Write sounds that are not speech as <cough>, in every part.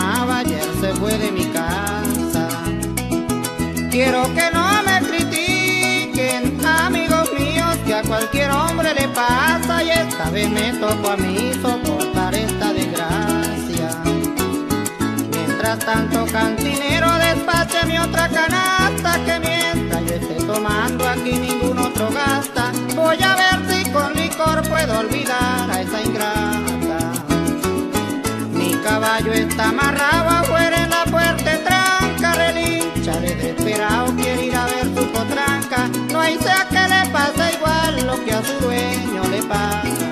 ayer se fue de mi casa. Quiero que no me critiquen, amigos míos, que a cualquier hombre le pasa y esta vez me tocó a mí soportar esta desgracia. Mientras tanto, cantinero, mi otra canasta que mientras yo esté tomando aquí ningún otro gasta. Voy a ver si con licor puedo olvidar a esa ingrata. Caballo está amarrado afuera en la puerta tranca, relincha desesperado, quiere ir a ver su potranca. No hay sea que le pasa igual lo que a su dueño le pasa.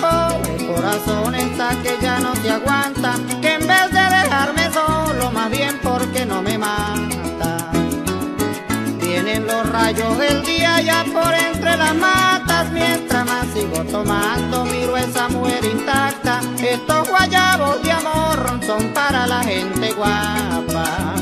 Pobre corazón está que ya no se aguanta, que en vez de dejarme solo, más bien porque no me mata. Vienen los rayos del día ya por entre las matas, mientras más sigo tomando, miro esa mujer intacta. Estos guayabos de amor son para la gente guapa.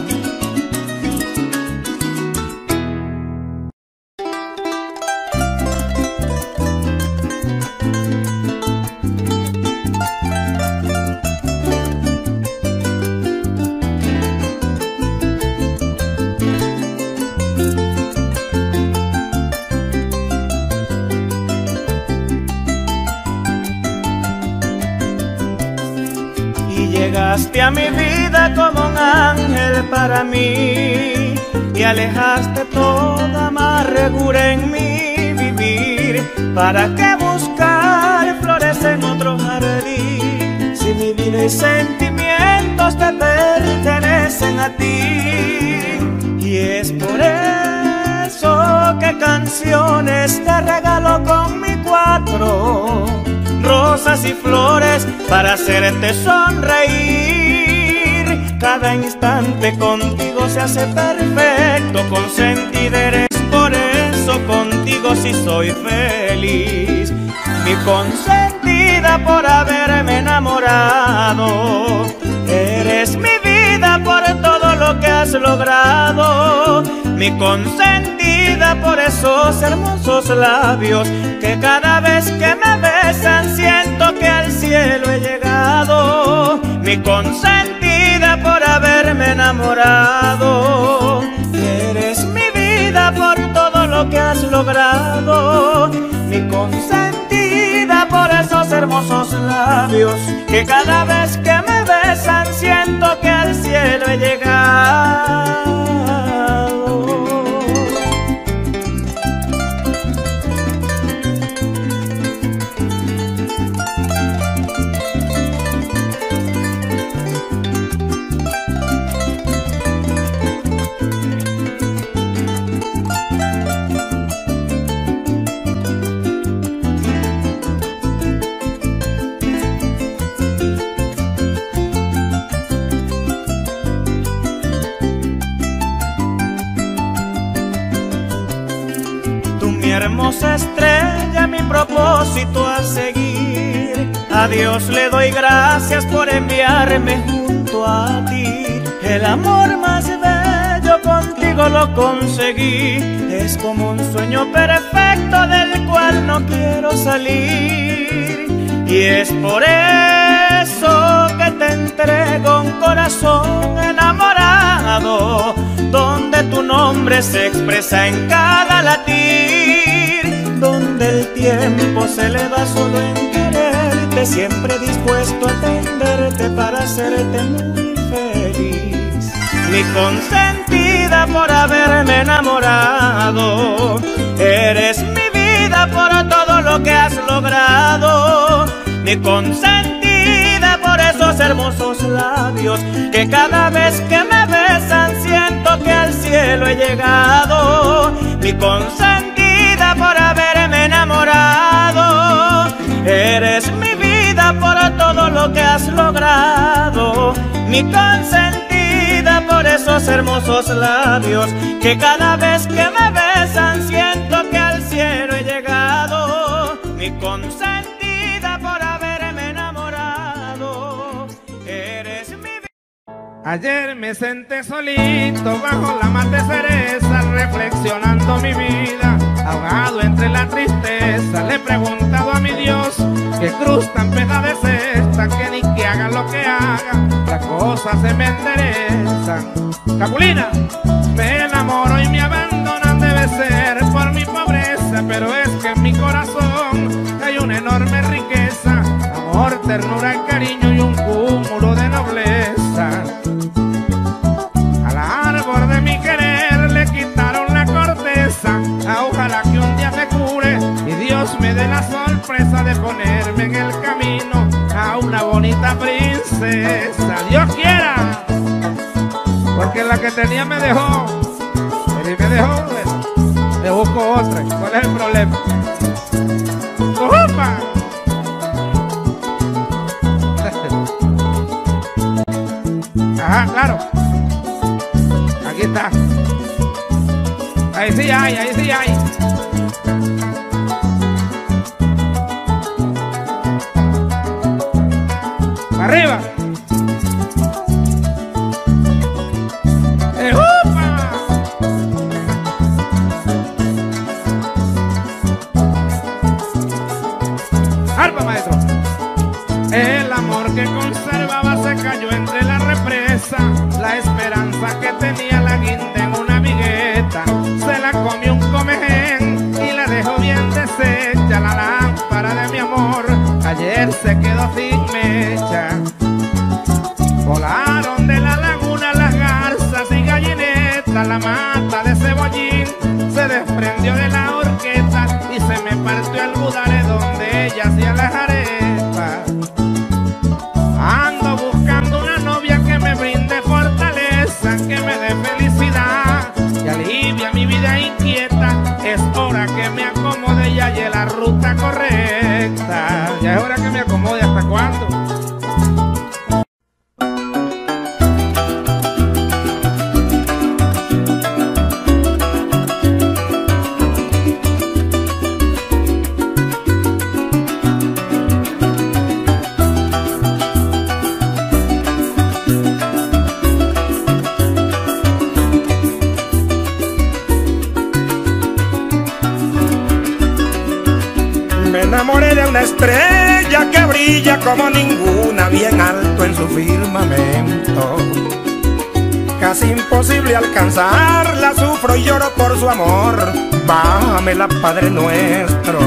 A mi vida como un ángel para mí y alejaste toda amargura en mi vivir. ¿Para qué buscar flores en otro jardín si mi vida y sentimientos te pertenecen a ti? Y es por eso que canciones te regalo con mi cuatro rosas y flores para hacerte sonreír. Cada instante contigo se hace perfecto, consentida eres por eso contigo si soy feliz. Mi consentida por haberme enamorado, eres mi vida por todo lo que has logrado. Mi consentida por esos hermosos labios que cada vez que me besan siento que al cielo he llegado. Mi consentida haberme enamorado. Eres mi vida por todo lo que has logrado. Mi consentida por esos hermosos labios que cada vez que me besan siento que al cielo he llegado. Estrella, mi propósito a seguir. A Dios le doy gracias por enviarme junto a ti. El amor más bello contigo lo conseguí. Es como un sueño perfecto del cual no quiero salir. Y es por eso que te entrego un corazón enamorado, donde tu nombre se expresa en cada latir, donde el tiempo se le va solo en quererte, siempre dispuesto a atenderte para hacerte muy feliz. Mi consentida por haberme enamorado, eres mi vida por todo lo que has logrado, mi consentida por esos hermosos labios que cada vez que me besan siento que al cielo he llegado, mi consentida por enamorado, eres mi vida por todo lo que has logrado, mi consentida por esos hermosos labios que cada vez que me besan siento que al cielo he llegado, mi consentida por haberme enamorado, eres mi Ayer me senté solito bajo la mate cereza, reflexionando mi vida, ahogado entre la tristeza. Le he preguntado a mi Dios qué cruz tan pesada es que ni que haga lo que haga, las cosas se me enderezan. Capulina, me enamoro y me abandonan, debe ser por mi pobreza, pero es que en mi corazón hay una enorme riqueza, amor, ternura cariño y un sorpresa de ponerme en el camino a una bonita princesa. Dios quiera, porque la que tenía me dejó. Y me dejó, le busco otra. ¿Cuál es el problema? ¡Opa! <laughs> Ajá, claro. Aquí está. Ahí sí hay, ahí sí hay. Estrella que brilla como ninguna, bien alto en su firmamento. Casi imposible alcanzarla, sufro y lloro por su amor. Bájamela, Padre nuestro.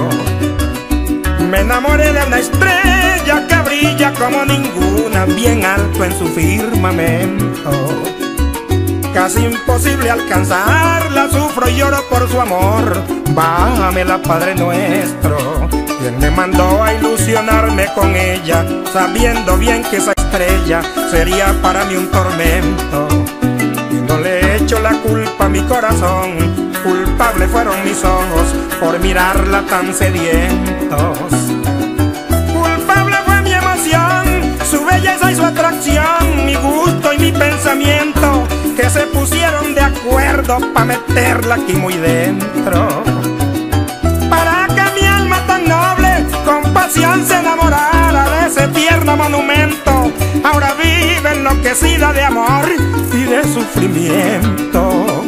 Me enamoré de una estrella que brilla como ninguna, bien alto en su firmamento. Casi imposible alcanzarla, sufro y lloro por su amor. Bájamela, Padre nuestro. Me mandó a ilusionarme con ella, sabiendo bien que esa estrella sería para mí un tormento. No le echo la culpa a mi corazón, culpable fueron mis ojos por mirarla tan sedientos. Culpable fue mi emoción, su belleza y su atracción, mi gusto y mi pensamiento, que se pusieron de acuerdo para meterla aquí muy dentro. Se enamorara de ese tierno monumento, ahora vive enloquecida de amor y de sufrimiento.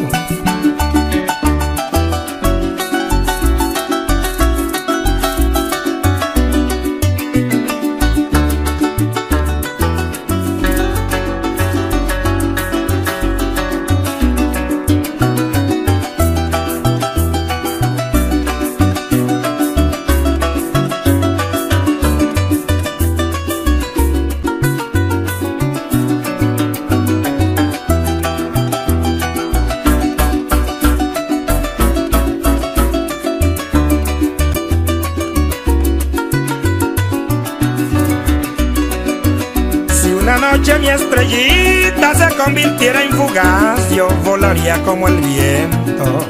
Mi estrellita se convirtiera en fugaz, yo volaría como el viento.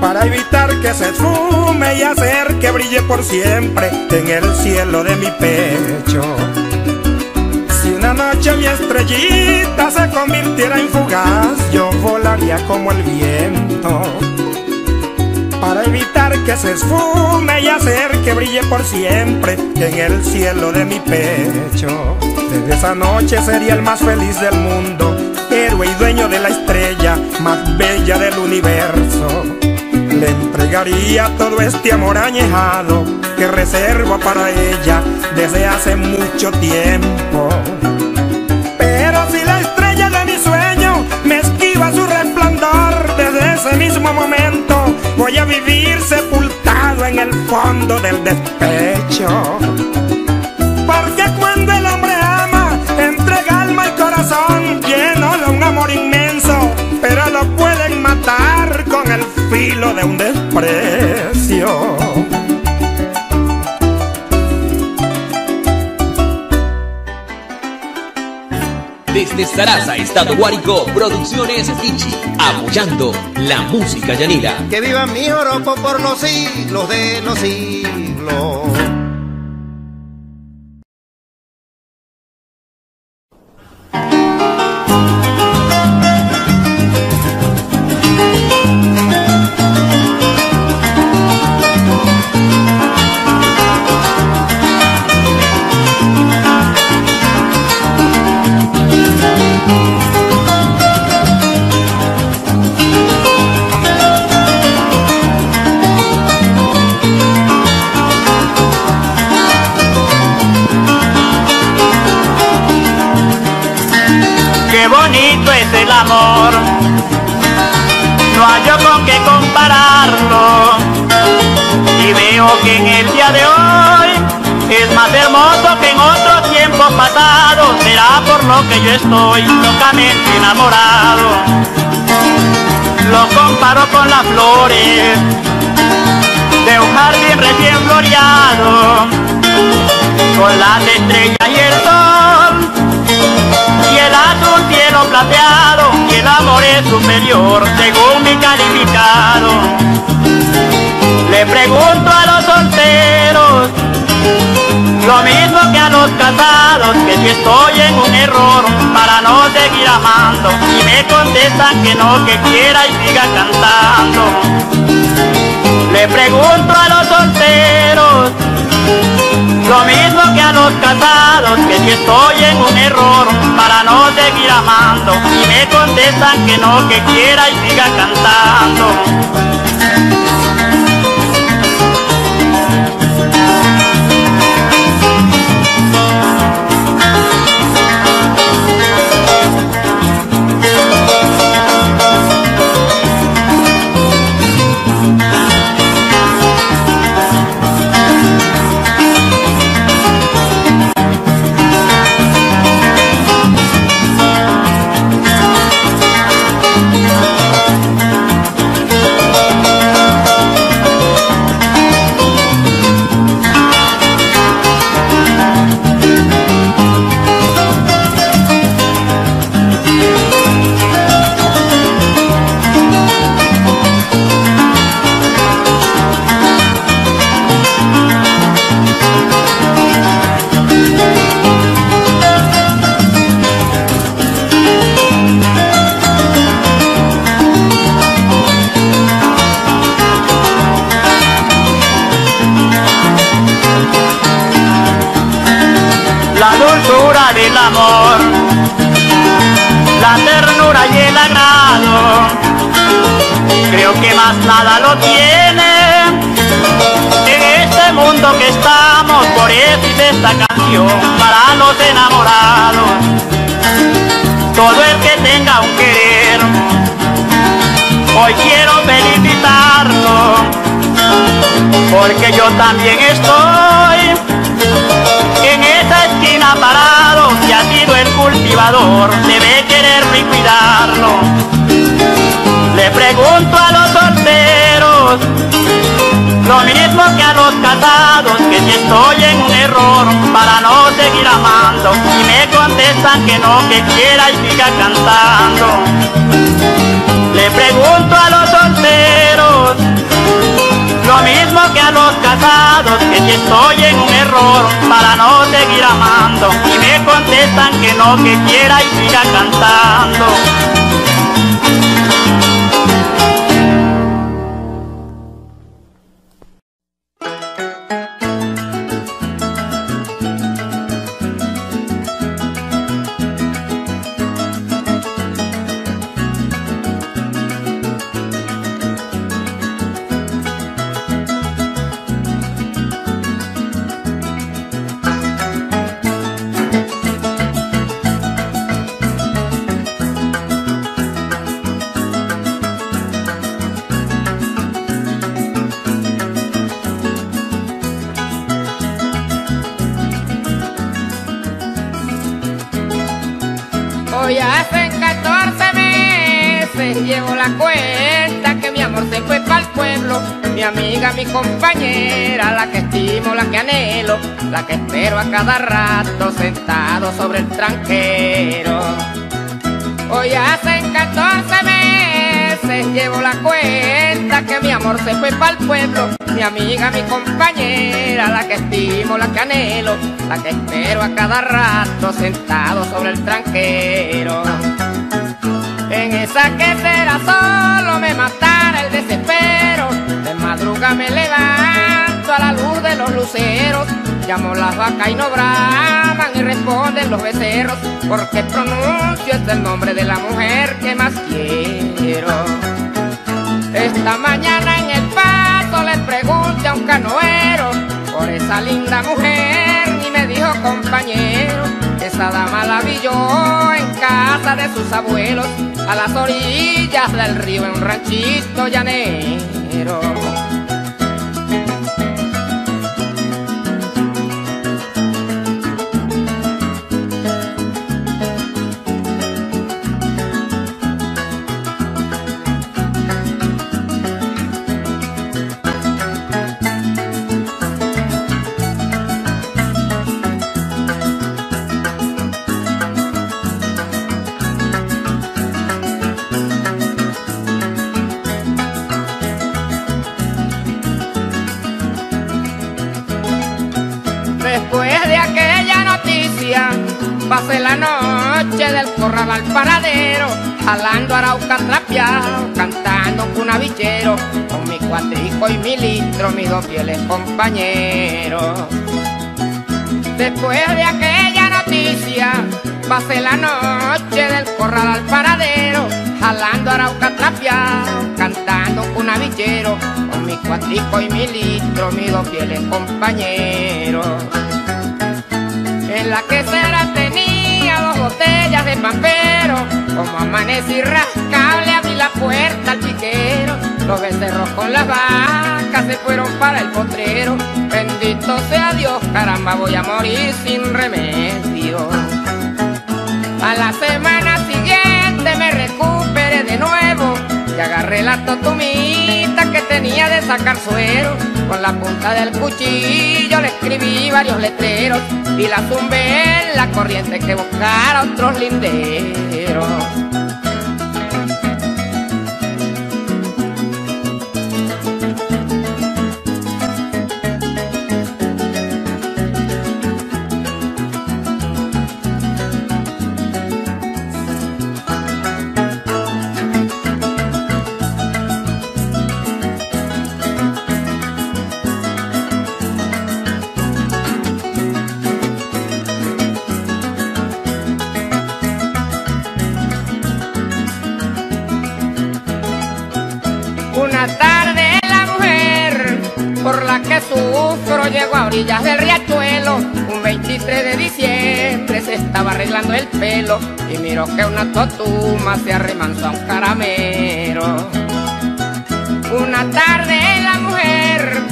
Para evitar que se esfume y hacer que brille por siempre en el cielo de mi pecho. Si una noche mi estrellita se convirtiera en fugaz, yo volaría como el viento para evitar que se esfume y hacer que brille por siempre en el cielo de mi pecho. Desde esa noche sería el más feliz del mundo, héroe y dueño de la estrella más bella del universo. Le entregaría todo este amor añejado que reservo para ella desde hace mucho tiempo. Pero si la estrella de mi sueño me esquiva su resplandor desde ese mismo momento, voy a vivir sepultado en el fondo del despecho. Porque un desprecio. Desde Sarasa, Estado Guárico, Producciones Ichi, apoyando la música llanera. Que viva mi oropo por los siglos de los siglos. Estoy en un error para no seguir amando y me contestan que no que quiera y siga cantando. Le pregunto a los solteros lo mismo que a los casados, que si estoy en un error para no seguir amando y me contestan que no, que quiera y siga cantando. Amor, la ternura y el agrado. Creo que más nada lo tiene en este mundo que estamos, por eso hice esta canción para los enamorados. Todo el que tenga un querer, hoy quiero felicitarlo, porque yo también estoy en esa esquina parado el cultivador, debe quererlo y cuidarlo. Le pregunto a los solteros, lo mismo que a los casados, que si estoy en un error para no seguir amando y me contestan que no, que quiera y siga cantando. Le pregunto a los solteros, lo mismo que a los casados, que si estoy en un error para no seguir amando y me contestan que no, que quiera y siga cantando. Mi compañera, la que estimo, la que anhelo, la que espero a cada rato sentado sobre el tranquero. Hoy hacen 14 meses, llevo la cuenta que mi amor se fue para el pueblo. Mi amiga, mi compañera, la que estimo, la que anhelo, la que espero a cada rato sentado sobre el tranquero. En esa que será solo me matara el desespero. Madruga me levanto a la luz de los luceros. Llamo las vacas y no braman y responden los becerros. Porque pronuncio este el nombre de la mujer que más quiero. Esta mañana en el paso le pregunté a un canoero por esa linda mujer y me dijo compañero, esa dama la vi yo en casa de sus abuelos, a las orillas del río en un ranchito llanero. Corral al paradero, jalando arauca trapeado, cantando cunavichero, con mi cuatrico y mi litro, mis dos fieles compañeros. Después de aquella noticia, pasé la noche del corral al paradero, jalando arauca trapeado, cantando cunavichero, con mi cuatrico y mi litro, mis dos fieles compañeros. En la tenía dos de pampero, como amanecí rascable abrí la puerta al piquero, los becerros con las vacas se fueron para el potrero, bendito sea Dios, caramba voy a morir sin remedio. A la semana siguiente me recuperé de nuevo y agarré la totumita que tenía de sacar suero. Con la punta del cuchillo le escribí varios letreros y la zumbé en la corriente que buscara otros linderos. Arreglando el pelo y miró que una totuma se arremanzó a un caramero. Una tarde la mujer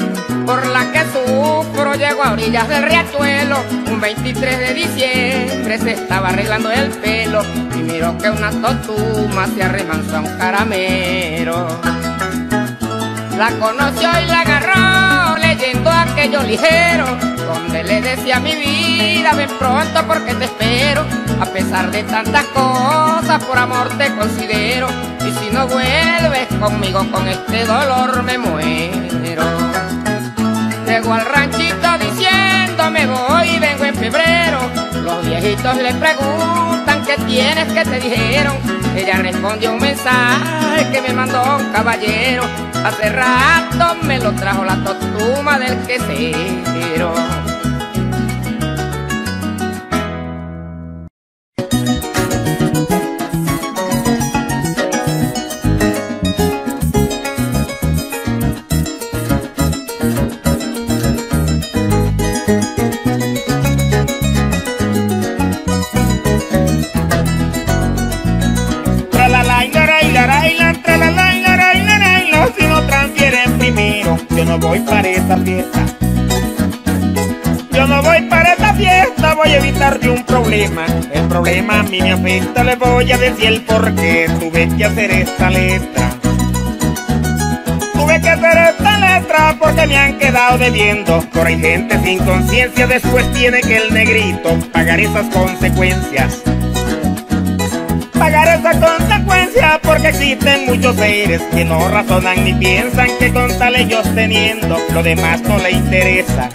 por la que sufro llegó a orillas del riachuelo. Un 23 de diciembre se estaba arreglando el pelo y miró que una totuma se arremanzó a un caramero. La conoció y la agarró leyendo aquello ligero, donde le decía mi vida ven pronto porque te espero. A pesar de tantas cosas, por amor te considero. Y si no vuelves conmigo con este dolor me muero. Llego al ranchito diciendo me voy y vengo en febrero. Los viejitos le preguntan qué tienes que te dijeron. Ella respondió un mensaje que me mandó un caballero. Hace rato me lo trajo la tostuma del quesero. El problema a mí me afecta, le voy a decir el por qué tuve que hacer esta letra. Tuve que hacer esta letra porque me han quedado debiendo. Por hay gente sin conciencia, después tiene que el negrito pagar esas consecuencias pagar esa consecuencia porque existen muchos seres que no razonan ni piensan que con tal ellos teniendo lo demás no le interesa.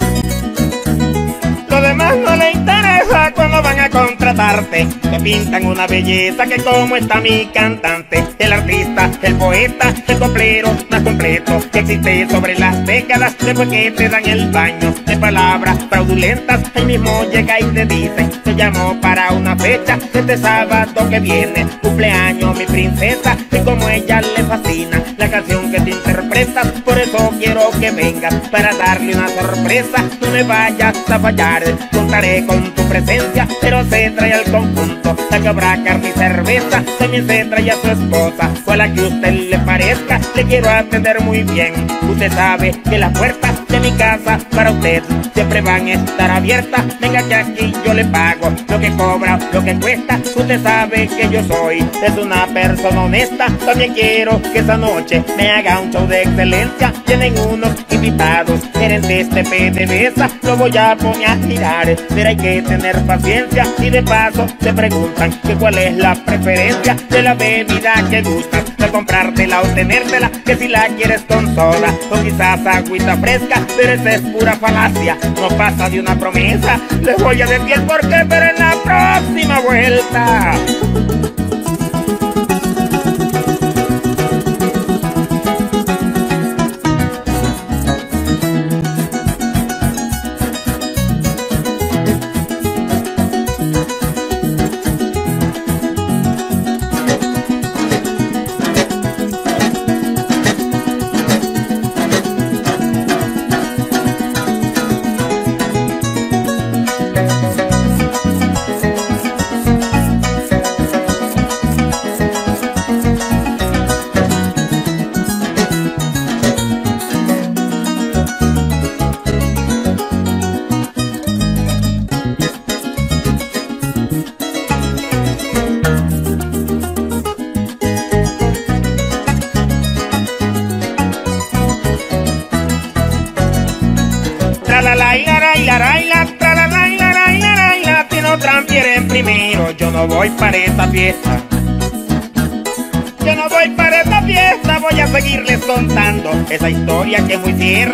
A contratarte. Te pintan una belleza que como está mi cantante, el artista, el poeta, el coplero más completo que existe sobre las décadas. Después que te dan el baño de palabras fraudulentas, el mismo llega y te dice, te llamo para una fecha, este sábado que viene, cumpleaños mi princesa, y como ella le fascina la canción que te interpretas, por eso quiero que vengas para darle una sorpresa, no me vayas a fallar, contaré con tu presencia, pero se trae al conjunto, la habrá carne y cerveza, también se trae a su esposa, o a la que usted le parezca, le quiero atender muy bien, usted sabe que las puertas de mi casa para usted siempre van a estar abiertas, venga que aquí yo le pago lo que cobra, lo que cuesta, usted sabe que yo soy, es una persona honesta, también quiero que esa noche me haga un show de excelencia, tienen unos invitados, gerentes de PDVSA, lo voy a poner a girar, pero hay que tener paciencia, y de paso te preguntan que cuál es la preferencia de la bebida que gustas, de comprártela o tenértela, que si la quieres con soda, o quizás agüita fresca, pero esa es pura falacia, no pasa de una promesa, les voy a decir por qué, pero en la próxima vuelta.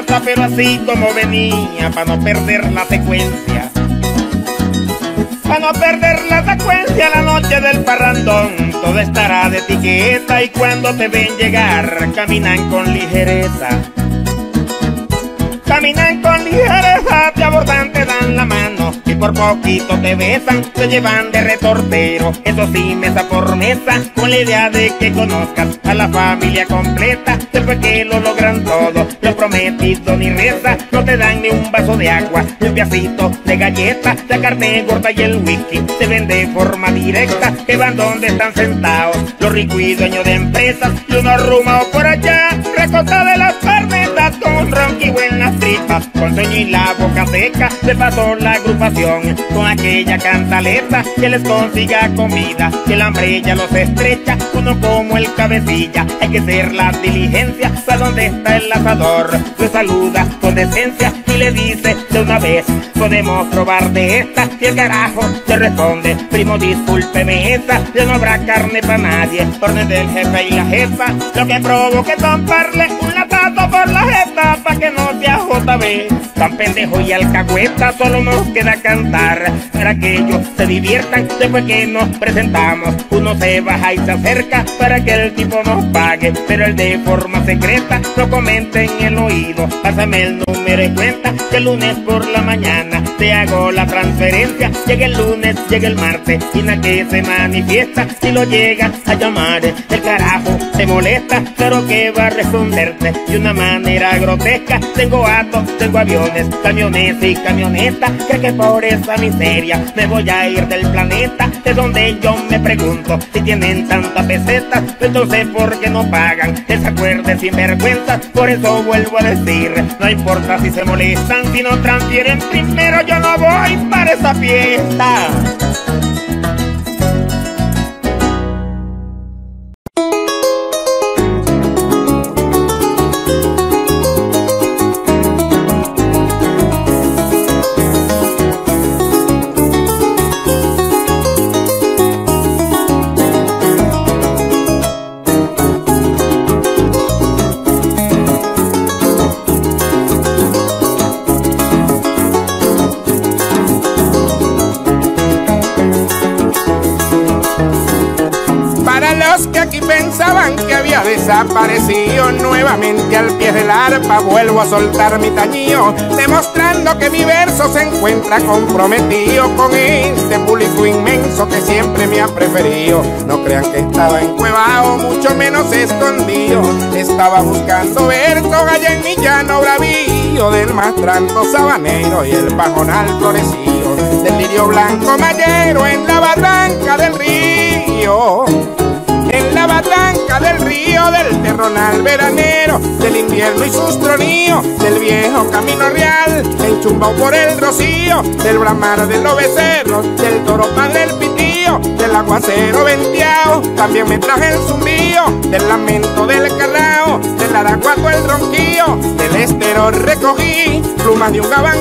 Cierta, pero así como venía, para no perder la secuencia. Para no perder la secuencia la noche del parrandón, todo estará de etiqueta y cuando te ven llegar, caminan con ligereza. Caminan con ligereza, te abordan, te dan la mano y por poquito te besan, te llevan de retortero. Eso sí, mesa por mesa, con la idea de que conozcas a la familia completa. Después que lo logran todo, lo prometido ni reza, no te dan ni un vaso de agua, ni un pedacito de galleta, la carne gorda y el whisky se ven de forma directa, que van donde están sentados los ricos y dueños de empresas y uno arrumado por allá, recosta de con un las tripas, con sueño y la boca seca, se pasó la agrupación con aquella cantaleta que les consiga comida, que el hambre ya los estrecha, uno como el cabecilla, hay que ser la diligencia, para donde está el asador, se saluda con decencia, y le dice de una vez, podemos probar de esta. Y el carajo te responde, primo discúlpeme esta, ya no habrá carne para nadie, orden del jefe y la jefa. Lo que provoque tomparle un latato por la jeta, pa' que no sea JB. Tan pendejo y alcahueta, solo nos queda cantar, para que ellos se diviertan después que nos presentamos. Uno se baja y se acerca para que el tipo nos pague, pero el de forma secreta lo comenta en el oído. Pásame el número y cuenta que el lunes por la mañana te hago la transferencia. Llega el lunes, llega el martes y na que se manifiesta. Si lo llegas a llamar, el carajo te molesta, pero que va a responderte de una manera grotesca. Tengo atos, tengo aviones, camiones y camionetas. Que que por esa miseria me voy a ir del planeta. De donde yo me pregunto si tienen tanta peseta, entonces ¿por qué no pagan? Desacuerde sin vergüenza, por eso vuelvo a decir, no importa si se molestan, si no transfieren primero, yo no voy para esa fiesta. Arpa vuelvo a soltar mi tañío demostrando que mi verso se encuentra comprometido con este público inmenso que siempre me ha preferido. No crean que estaba encuevado mucho menos escondido. Estaba buscando verso allá en mi llano bravío del mastranto sabanero y el pajonal florecido. Del lirio blanco mayero en la barranca del río la barranca del río, del terronal veranero, del invierno y sus troníos, del viejo camino real, enchumbado por el rocío, del bramar de los becerros, del toro padre el pitío, del aguacero venteado, también me traje el zumbío, del lamento del carrao, el del estero recogí, plumas de un gabán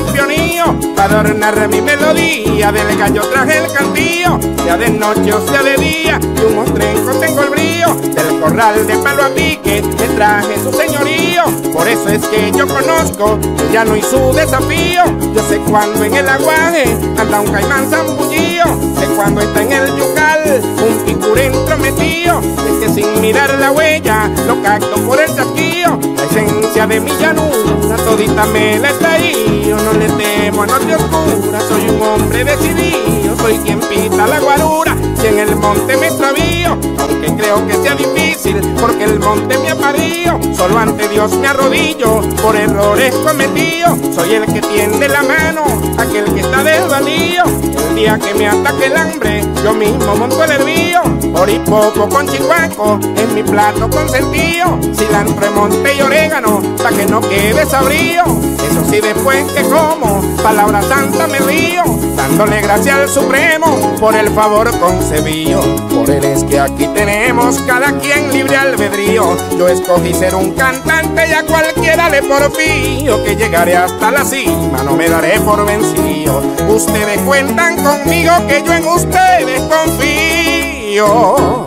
para adornar mi melodía, del gallo traje el cantillo, sea de noche o sea de día, y un mostrenco tengo el brío, del corral de palo a pique, me traje su señorío, por eso es que yo conozco el llano y su desafío, yo sé cuando en el aguaje anda un caimán zambullido, sé cuando está en el yucal un picure entrometido, es que sin mirar la huella lo capto por el chasquillo, la esencia de mi llanura todita me la he traído, no le temo a noche oscura, soy un hombre decidido, soy quien pita la guarura, si en el monte me extravío, aunque creo que sea difícil, porque el monte me ha parido, solo ante Dios me arrodillo, por errores cometidos, soy el que tiende la mano, aquel que está desvalido, el día que me ataque el hambre, yo mismo monto el hervío, oripoco con chihuaco, es mi plato consentido, cilantro, monte y orégano, pa' que no quede sabrío, eso sí después que como, palabra santa me río, dándole gracias al Supremo, por el favor concebido, por él es que aquí tenemos cada quien libre albedrío, yo escogí ser un cantante y a cualquiera le porfío, que llegaré hasta la cima, no me daré por vencido, ustedes cuentan conmigo que yo en ustedes confío.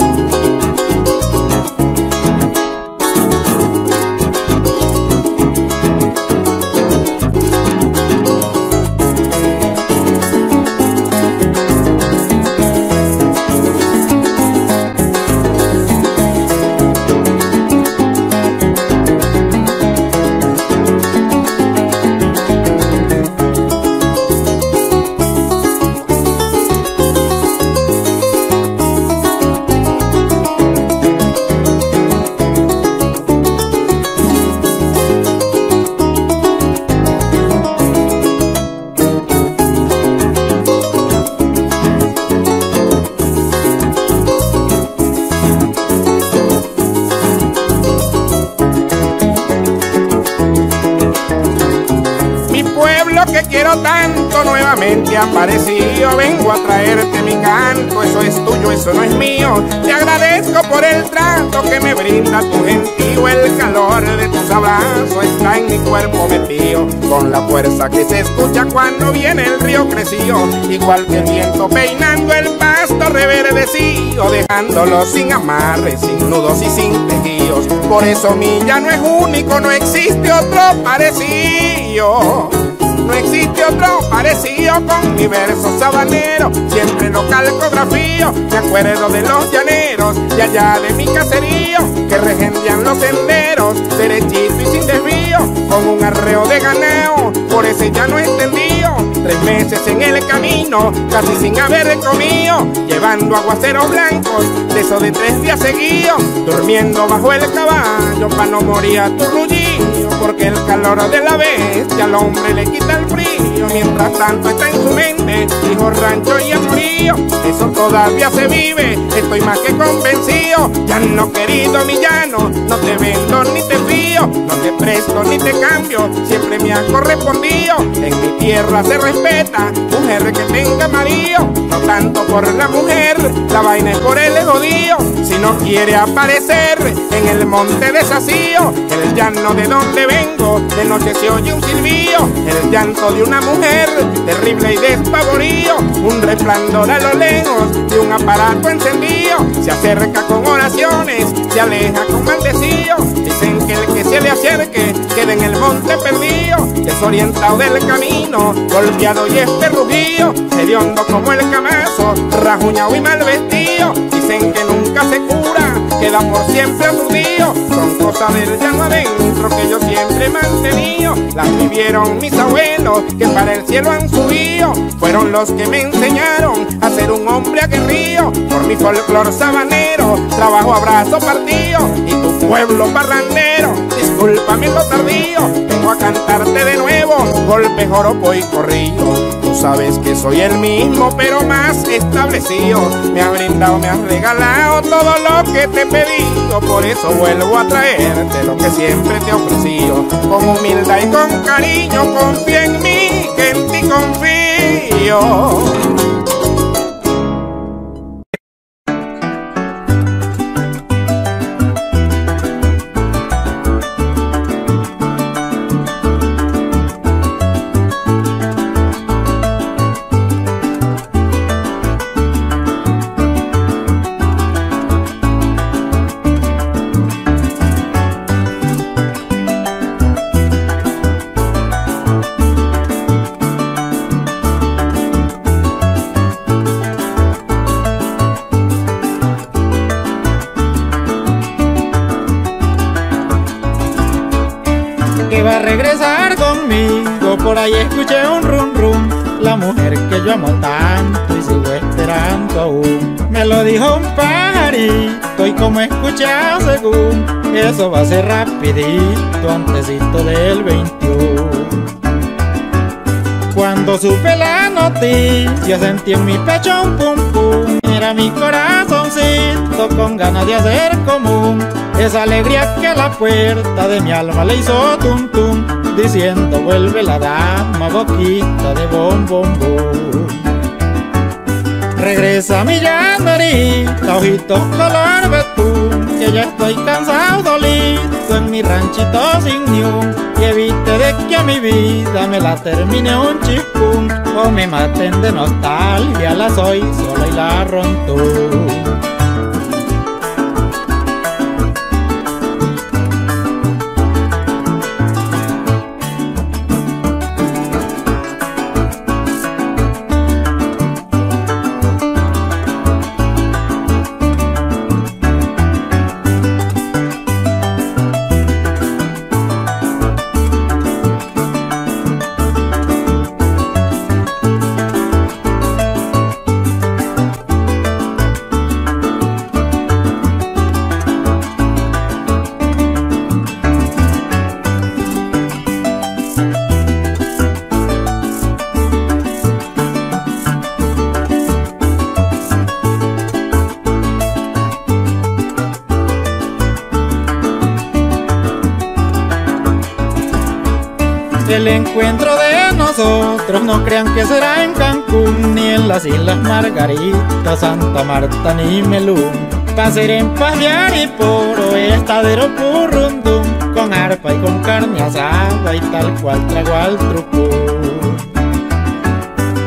Nuevamente aparecido. Vengo a traerte mi canto, eso es tuyo, eso no es mío. Te agradezco por el trato que me brinda tu gentío. El calor de tus abrazos está en mi cuerpo metido. Con la fuerza que se escucha cuando viene el río crecido. Igual que el viento peinando el pasto reverdecido. Dejándolo sin amarres, sin nudos y sin tejidos. Por eso mi ya no es único, no existe otro parecido. Existe otro parecido con mi verso. Siempre lo calcografío. Me acuerdo de los llaneros y allá de mi caserío que regentían los senderos, derechito y sin desvío, con un arreo de ganeo. Por ese ya no entendido. Tres meses en el camino, casi sin haber comido, llevando aguaceros blancos, de eso de tres días seguidos, durmiendo bajo el caballo para no morir a tu rullillo, porque el calor de la bestia al hombre le quita el frío, mientras tanto está en su mente, hijo rancho y frío, eso todavía se vive, estoy más que convencido, ya no querido mi llano, no te vendo ni te no te presto ni te cambio, siempre me ha correspondido, en mi tierra se respeta, mujer que tenga marido, no tanto por la mujer, la vaina es por el jodido, si no quiere aparecer en el monte desacío, el llano de donde vengo, de noche se oye un silbío, el llanto de una mujer, terrible y despavorido, un resplandor a lo lejos de un aparato encendido, se acerca con oraciones, se aleja con maldecillo, dicen que el que se le acerque queda en el monte perdido, desorientado del camino, golpeado y esperrugido, hediondo como el camazo, rajuñado y mal vestido, dicen que nunca se cura, queda por siempre aturdido, son cosas del llano adentro que yo siempre he mantenido, las vivieron mis abuelos que para el cielo han subido, fueron los que me enseñaron a ser un hombre aguerrido, por mi folclor sabanero, trabajo a brazo partido, y tu pueblo parrandero, discúlpame lo tardío, vengo a cantarte de nuevo, golpe, joropo y corrido. Tú sabes que soy el mismo, pero más establecido. Me has brindado, me has regalado todo lo que te he pedido. Por eso vuelvo a traerte lo que siempre te he ofrecido. Con humildad y con cariño, confía en mí, que en ti confío. Noticia sentí en mi pecho un pum pum Era mi corazoncito con ganas de hacer común. Esa alegría que a la puerta de mi alma le hizo tum tum Diciendo vuelve la dama boquita de bom bom bom Regresa mi llanerita, ojitos color betún Que ya estoy cansado dolito en mi ranchito sin ni un Y evite de que a mi vida me la termine un chipún O me maten de nostalgia, la soy sola y la rontún encuentro de nosotros, no crean que será en Cancún, ni en las Islas Margaritas, Santa Marta ni Melún. Pasar en paz y puro, estadero purrundum, con arpa y con carne asada y tal cual trago al truco.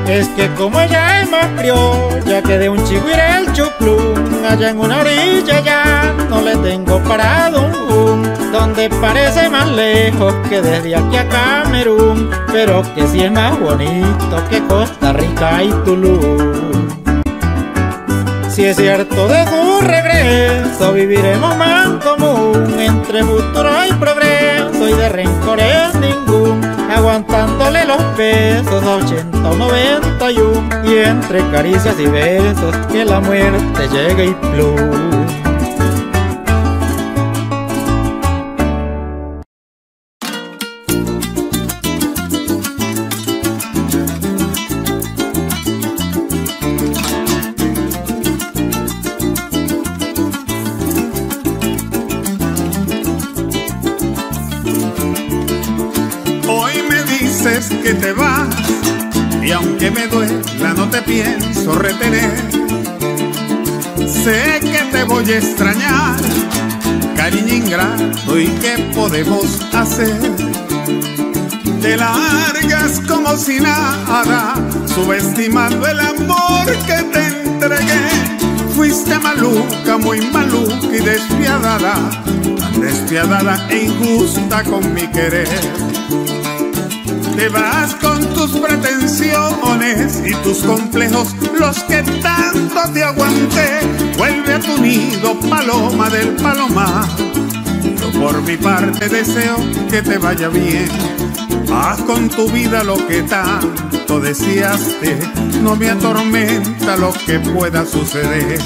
Es que como ella es más criolla que de un chigüire el chuplum, allá en una orilla ya no le tengo parado un donde parece más lejos que desde aquí a Camerún, pero que sí es más bonito que Costa Rica y Tulum. Si es cierto de tu regreso, viviremos más común entre futuro y progreso y de rencores ningún, aguantándole los pesos a 80 o 91 y entre caricias y besos que la muerte llegue y plum. Voy extrañar, cariño ingrato y qué podemos hacer. Te largas como si nada, subestimando el amor que te entregué. Fuiste maluca, muy maluca y despiadada, tan despiadada e injusta con mi querer. Te vas con tus pretensiones y tus complejos, los que tanto te aguanté. Vuelve a tu nido, paloma del palomar. Yo por mi parte deseo que te vaya bien. Haz con tu vida lo que tanto deseaste. No me atormenta lo que pueda suceder.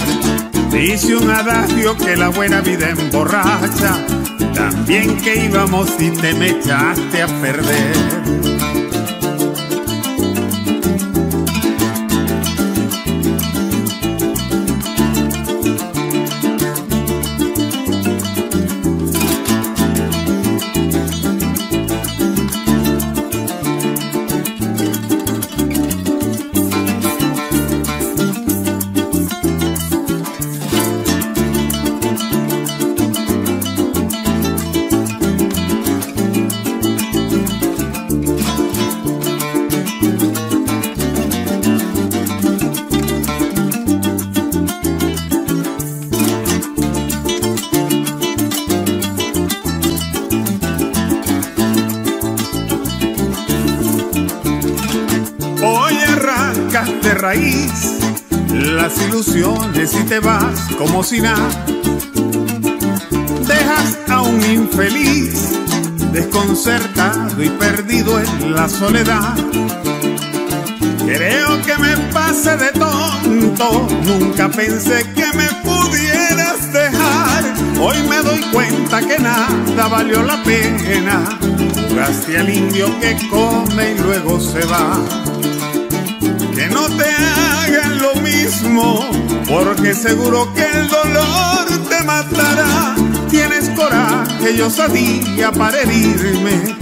Dice un adagio que la buena vida emborracha. También que íbamos y te me echaste a perder. Como si nada. Dejas a un infeliz desconcertado y perdido en la soledad. Creo que me pase de tonto, nunca pensé que me pudieras dejar. Hoy me doy cuenta que nada valió la pena. Jugaste al indio que come y luego se va porque seguro que el dolor te matará. Tienes coraje y osadía para herirme,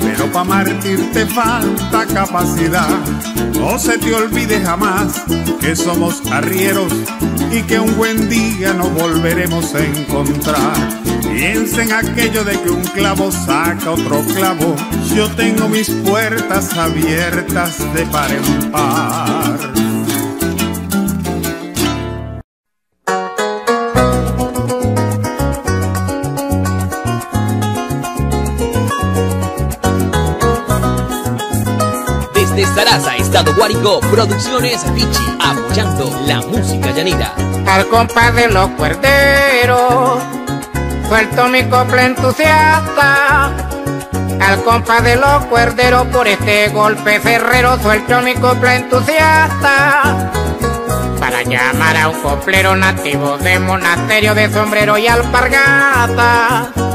pero para martir te falta capacidad. No se te olvide jamás que somos arrieros y que un buen día nos volveremos a encontrar. Piensa en aquello de que un clavo saca otro clavo. Yo tengo mis puertas abiertas de par en par. Producciones Vichy, apoyando la música llanera. Al compás de los cuerderos Suelto mi copla entusiasta. Al compás de los cuerderos por este golpe ferrero suelto mi copla entusiasta. Para llamar a un coplero nativo de monasterio de sombrero y alpargata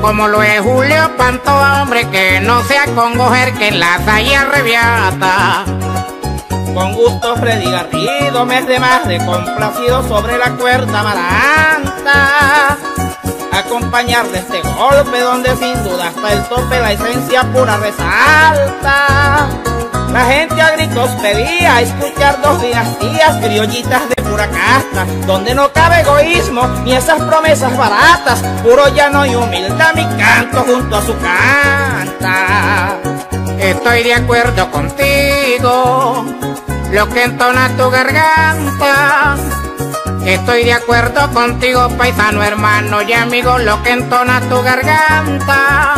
como lo es Julio Panto, hombre que no sea congojer que enlaza y arrebiata. Con gusto Freddy Garrido, mes de más de complacido sobre la cuerda maranta acompañar de este golpe donde sin duda hasta el tope la esencia pura resalta. Gritos pedía escuchar dos dinastías criollitas de pura casta, donde no cabe egoísmo ni esas promesas baratas, puro llano y humildad mi canto junto a su canta. Estoy de acuerdo contigo, lo que entona tu garganta. Estoy de acuerdo contigo, paisano, hermano y amigo, lo que entona tu garganta.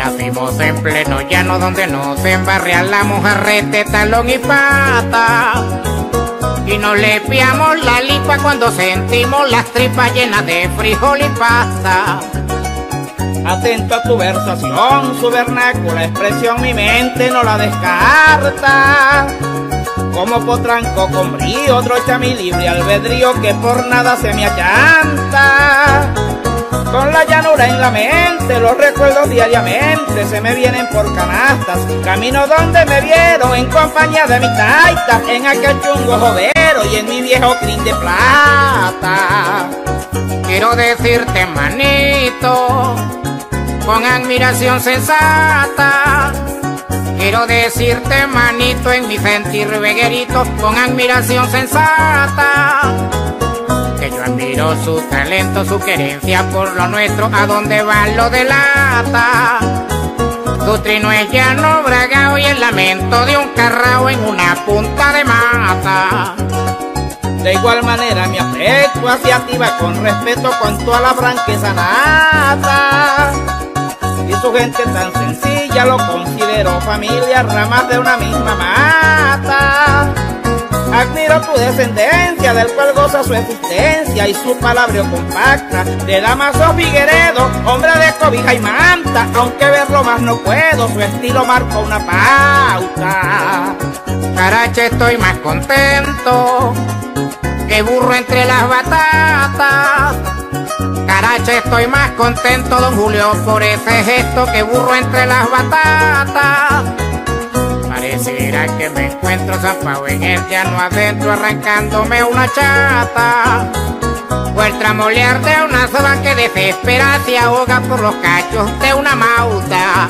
Nacimos en pleno llano donde nos embarrea la mujer talón y pata. Y nos le piamos la lipa cuando sentimos las tripas llenas de frijol y pasta. Atento a tu versación, su vernácula expresión, mi mente no la descarta. Como potranco con brío, otro echa mi libre albedrío que por nada se me achanta. Con la llanura en la mente, los recuerdos diariamente se me vienen por canastas. Camino donde me vieron en compañía de mi taita, en aquel chungo jovero y en mi viejo crin de plata. Quiero decirte, manito, con admiración sensata. Quiero decirte, manito, en mi sentir veguerito, con admiración sensata. Que yo admiro su talento, su querencia por lo nuestro, a donde va lo delata. Su trino es llano bragao y el lamento de un carrao en una punta de mata. De igual manera mi afecto hacia ti va con respeto cuanto a la franqueza nata. Y su gente tan sencilla lo considero familia, ramas de una misma mata. Admiro tu descendencia, del cual goza su existencia y su palabra compacta. De Damaso Figueredo, hombre de cobija y manta, aunque verlo más no puedo, su estilo marca una pauta. Carache, estoy más contento que burro entre las batatas. Carache, estoy más contento, don Julio, por ese gesto que burro entre las batatas. Pareciera que me encuentro zampado en el llano adentro, arrancándome una chata. O el tramolear de una sola que desespera se ahoga por los cachos de una mauta.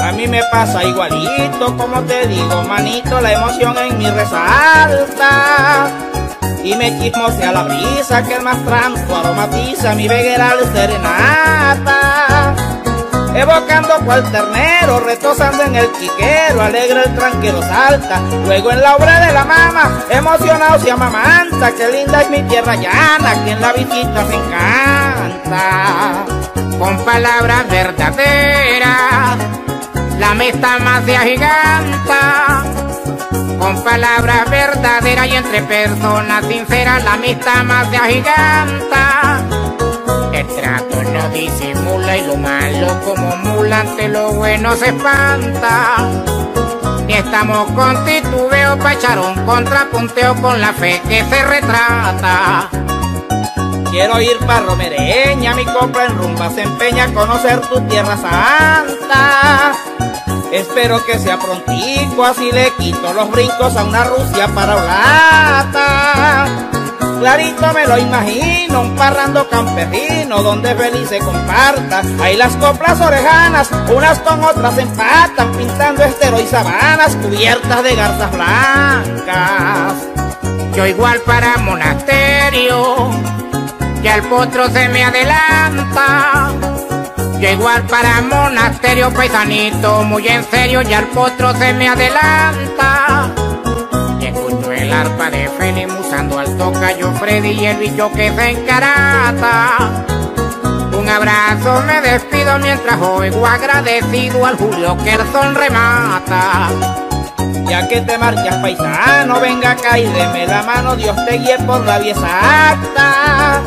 A mí me pasa igualito, como te digo, manito, la emoción en mi resalta. Y me chismosea la brisa que el más tranco aromatiza mi vegueral serenata. Evocando cual ternero, retosando en el chiquero, alegre el tranquero salta. Luego en la obra de la mama, emocionado se amamanta, que linda es mi tierra llana, quien la visita se encanta. Con palabras verdaderas, la amistad más se agiganta. Con palabras verdaderas y entre personas sinceras, la amistad más se agiganta. El trato no disimula y lo malo como mula ante lo bueno se espanta. Ni estamos con titubeo para echar un contrapunteo con la fe que se retrata. Quiero ir pa' Romereña, mi compra en rumba se empeña a conocer tu tierra santa. Espero que sea prontico, así le quito los brincos a una Rusia para Olata. Clarito me lo imagino, un parrando campesino donde feliz se comparta. Hay las coplas orejanas, unas con otras empatan, pintando estero y sabanas cubiertas de garzas blancas. Yo igual para monasterio, ya el potro se me adelanta. Yo igual para monasterio paisanito, muy en serio, ya el potro se me adelanta. Arpa de Félix musando al tocayo Freddy y el bicho que se encarata. Un abrazo me despido mientras oigo agradecido al Julio que el sol remata. Ya que te marchas paisano, venga acá y deme la mano, Dios te guíe por la vía exacta.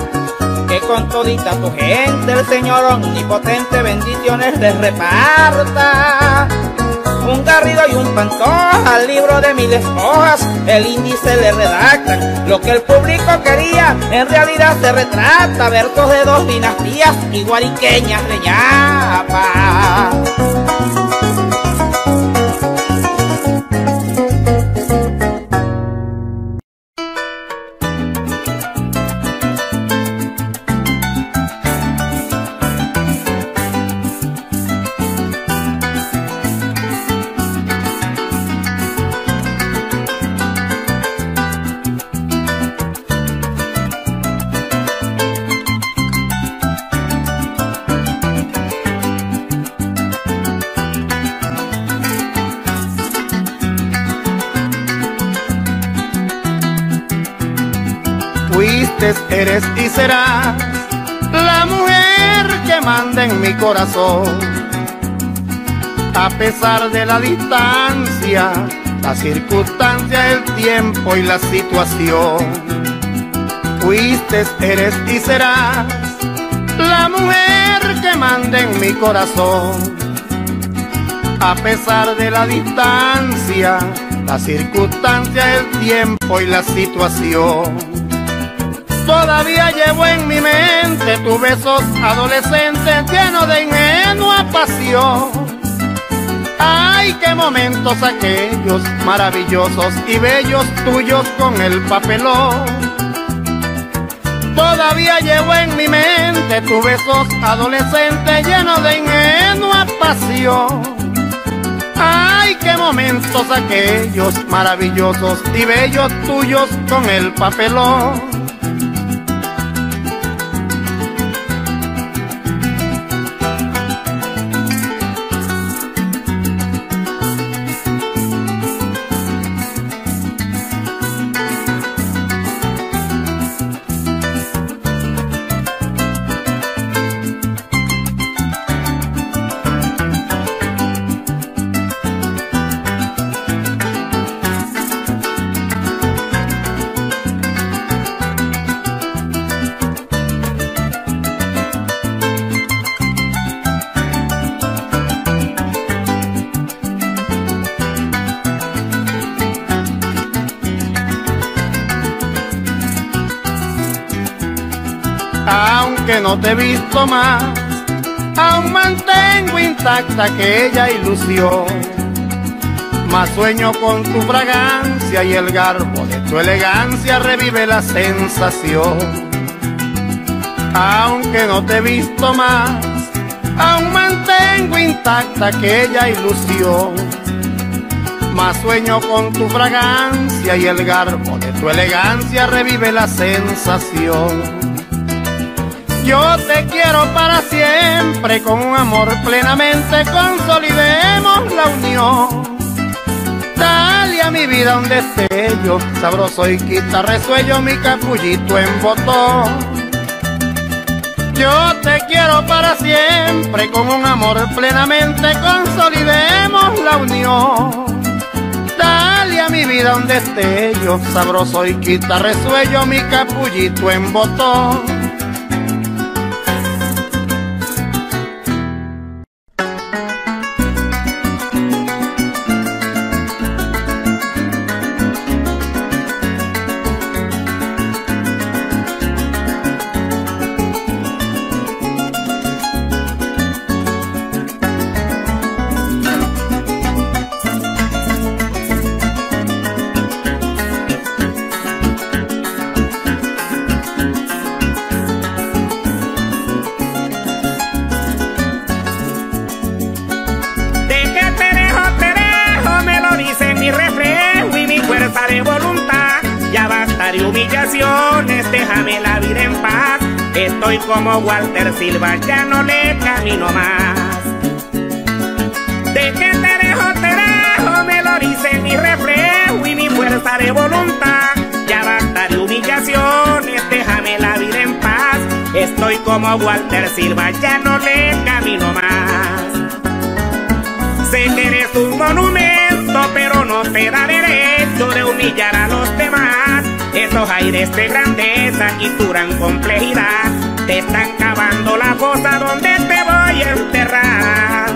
Que con todita tu gente el Señor omnipotente bendiciones les reparta. Un garrido y un pantoja libro de miles hojas, el índice le redactan. Lo que el público quería, en realidad se retrata. Versos de dos dinastías iguariqueñas de ñapa. Corazón. A pesar de la distancia, la circunstancia, el tiempo y la situación. Fuiste, eres y serás la mujer que manda en mi corazón. A pesar de la distancia, la circunstancia, el tiempo y la situación. Todavía llevo en mi mente tus besos adolescentes llenos de ingenua pasión. Ay, qué momentos aquellos maravillosos y bellos tuyos con el papelón. Todavía llevo en mi mente tus besos adolescentes llenos de ingenua pasión. Ay, qué momentos aquellos maravillosos y bellos tuyos con el papelón. Aunque no te he visto más, aún mantengo intacta aquella ilusión. Más sueño con tu fragancia y el garbo de tu elegancia revive la sensación. Aunque no te he visto más, aún mantengo intacta aquella ilusión. Más sueño con tu fragancia y el garbo de tu elegancia revive la sensación. Yo te quiero para siempre, con un amor plenamente consolidemos la unión. Dale a mi vida un destello, sabroso y quita resuello mi capullito en botón. Yo te quiero para siempre, con un amor plenamente consolidemos la unión. Dale a mi vida un destello, sabroso y quita resuello mi capullito en botón. Walter Silva, ya no le camino más. De que te dejo, te dejo, me lo dice mi reflejo y mi fuerza de voluntad. Ya basta de humillaciones, déjame la vida en paz. Estoy como Walter Silva, ya no le camino más. Sé que eres un monumento, pero no te da derecho de humillar a los demás. Esos aires de grandeza y tu gran complejidad te están cavando la fosa donde te voy a enterrar.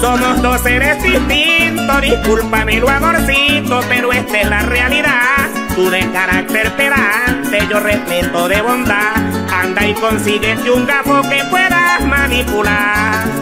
Somos dos seres distintos, discúlpame lo amorcito, pero esta es la realidad. Tú de carácter pedante, yo respeto de bondad. Anda y consíguete un gafo que puedas manipular.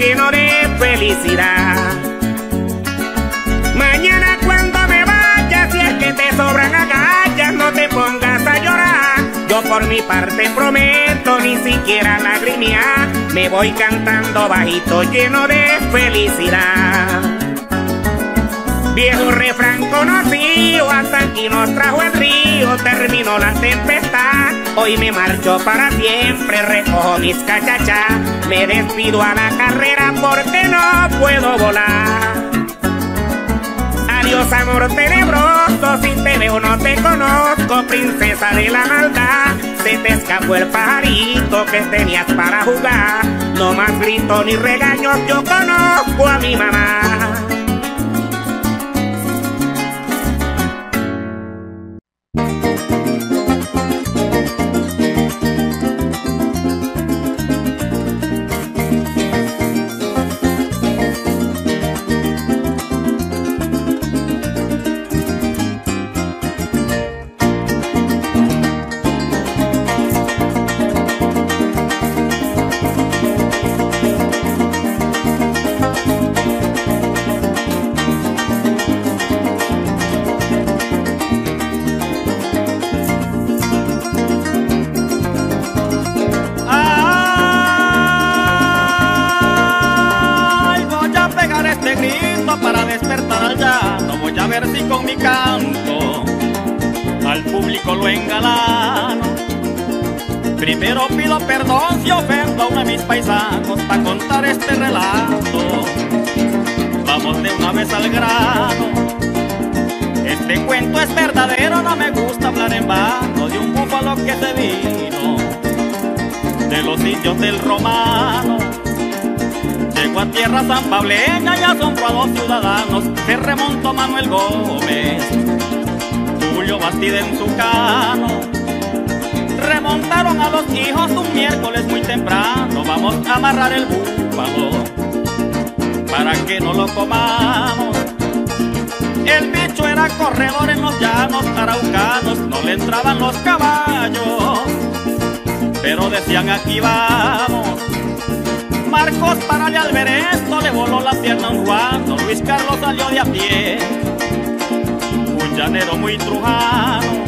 Lleno de felicidad. Mañana cuando me vaya, si es que te sobran agallas, no te pongas a llorar. Yo por mi parte prometo ni siquiera lagrimear, me voy cantando bajito lleno de felicidad. Viejo refrán conocido, hasta aquí nos trajo el río, terminó la tempestad. Hoy me marcho para siempre, recojo mis cachachas, me despido a la carrera porque no puedo volar. Adiós amor tenebroso, si te veo no te conozco, princesa de la maldad. Se te escapó el pajarito que tenías para jugar. No más gritos ni regaños, yo conozco a mi mamá. Aquí vamos. Marcos para de Alberesto le voló la pierna a un ruano, Luis Carlos salió de a pie, un llanero muy trujano.